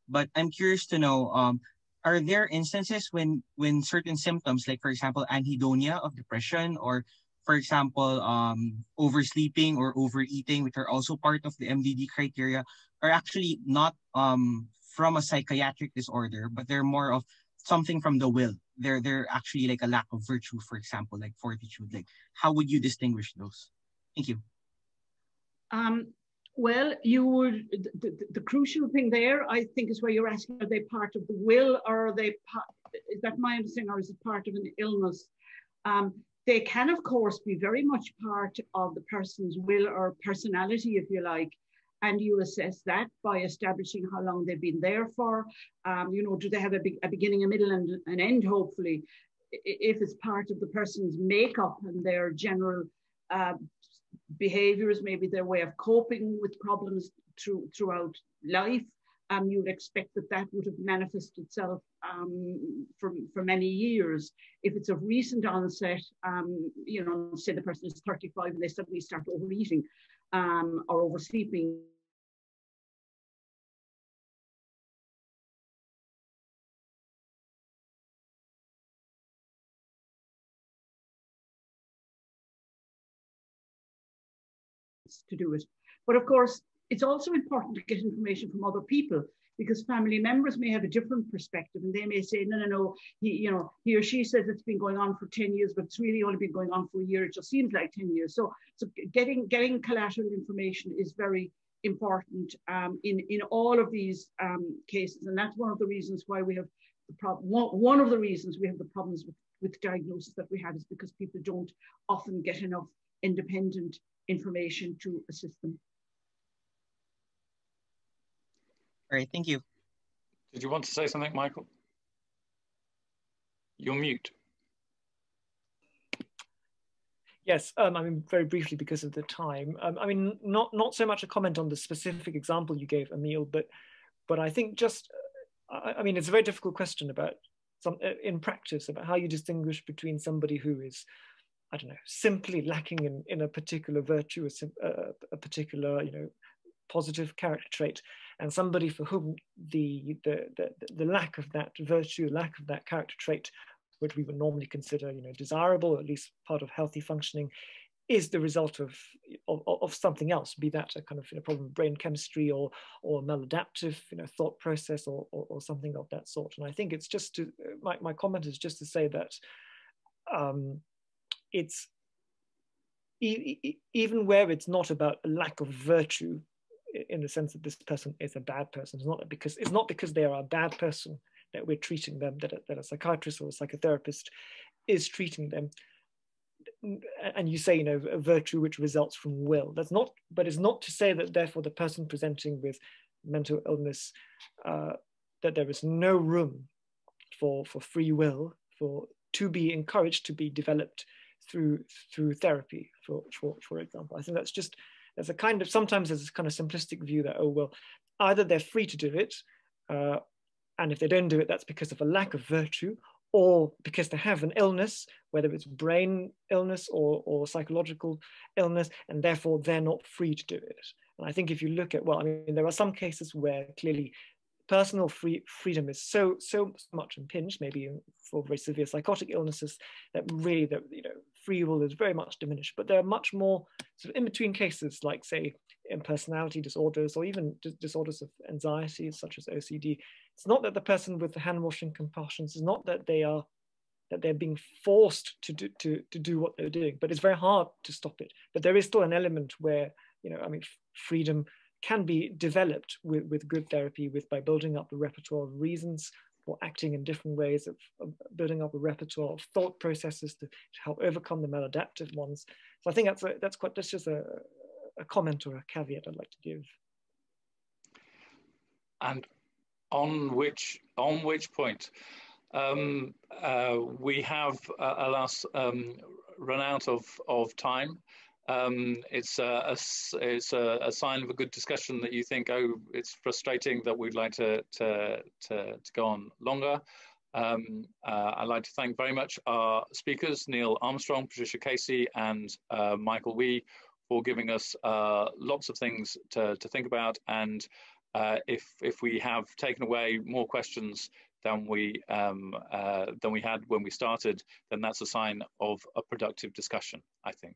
Speaker 8: But I'm curious to know, um, are there instances when when certain symptoms, like for example, anhedonia of depression, or for example, um, oversleeping or overeating, which are also part of the MDD criteria, are actually not um, from a psychiatric disorder, but they're more of something from the will. They're they're actually like a lack of virtue, for example, like fortitude. Like, how would you distinguish those? Thank you.
Speaker 3: Um, well, you would, the, the, the, crucial thing there, I think, is where you're asking, are they part of the will or are they, part? is that my understanding, or is it part of an illness? Um, they can, of course, be very much part of the person's will or personality, if you like. And you assess that by establishing how long they've been there for. Um, you know, do they have a, be- a beginning, a middle, and an end, hopefully? If it's part of the person's makeup and their general uh, behaviors, maybe their way of coping with problems through, throughout life. Um, you would expect that that would have manifested itself um, for, for many years. If it's of recent onset, um, you know, say the person is 35 and they suddenly start overeating um, or oversleeping, to do it. But of course, it's also important to get information from other people because family members may have a different perspective and they may say, no, no, no, he, you know, he or she says it's been going on for 10 years, but it's really only been going on for a year. It just seems like 10 years. So, so getting, getting collateral information is very important um, in, in all of these um, cases. And that's one of the reasons why we have the problem. One, one of the reasons we have the problems with, with diagnosis that we have is because people don't often get enough independent information to assist them.
Speaker 8: All right, thank you.
Speaker 1: Did you want to say something, Michael? You're mute.
Speaker 4: Yes, um, I mean, very briefly because of the time. Um, I mean, not not so much a comment on the specific example you gave, Emil, but but I think just, uh, I, I, mean, it's a very difficult question about some uh, in practice about how you distinguish between somebody who is I don't know, simply lacking in, in a particular virtue, a, a particular, you know, positive character trait, and somebody for whom the, the, the, the lack of that virtue, lack of that character trait, which we would normally consider, you know, desirable, or at least part of healthy functioning, is the result of, of, of, something else, be that a kind of you know, problem of brain chemistry or, or maladaptive you know, thought process or, or, or, something of that sort. And I think it's just to, my, my comment is just to say that um, it's even where it's not about a lack of virtue in the sense that this person is a bad person it's not because it's not because they are a bad person that we're treating them that a, that a psychiatrist or a psychotherapist is treating them and you say you know a virtue which results from will that's not but it's not to say that therefore the person presenting with mental illness uh, that there is no room for for free will for to be encouraged to be developed through through therapy, for for for example. I think that's just there's a kind of sometimes there's a kind of simplistic view that oh well, either they're free to do it, uh, and if they don't do it, that's because of a lack of virtue, or because they have an illness, whether it's brain illness or or psychological illness, and therefore they're not free to do it. And I think if you look at well, I mean, there are some cases where clearly personal free, freedom is so so much impinged, maybe for very severe psychotic illnesses, that really that you know free will is very much diminished. But there are much more sort of in between cases, like say in personality disorders or even disorders of anxiety, such as OCD. It's not that the person with the hand washing compulsions is not that they are that they're being forced to do to, to do what they're doing, but it's very hard to stop it. But there is still an element where you know, I mean, freedom can be developed with, with good therapy, with by building up a repertoire of reasons for acting in different ways, of, of building up a repertoire of thought processes to, to, help overcome the maladaptive ones. So I think that's a, that's quite that's just a, a comment or a caveat I'd like to give.
Speaker 1: And on which on which point um, uh, we have uh, alas um, run out of of time. Um, it's, a, a it's a, a, sign of a good discussion that you think, oh, it's frustrating that we'd like to, to, to, to go on longer. Um, uh, I'd like to thank very much our speakers, Neil Armstrong, Patricia Casey, and uh, Michael Wee, for giving us uh, lots of things to, to think about. And uh, if, if we have taken away more questions, than we um, uh, than we had when we started, then that's a sign of a productive discussion, I think.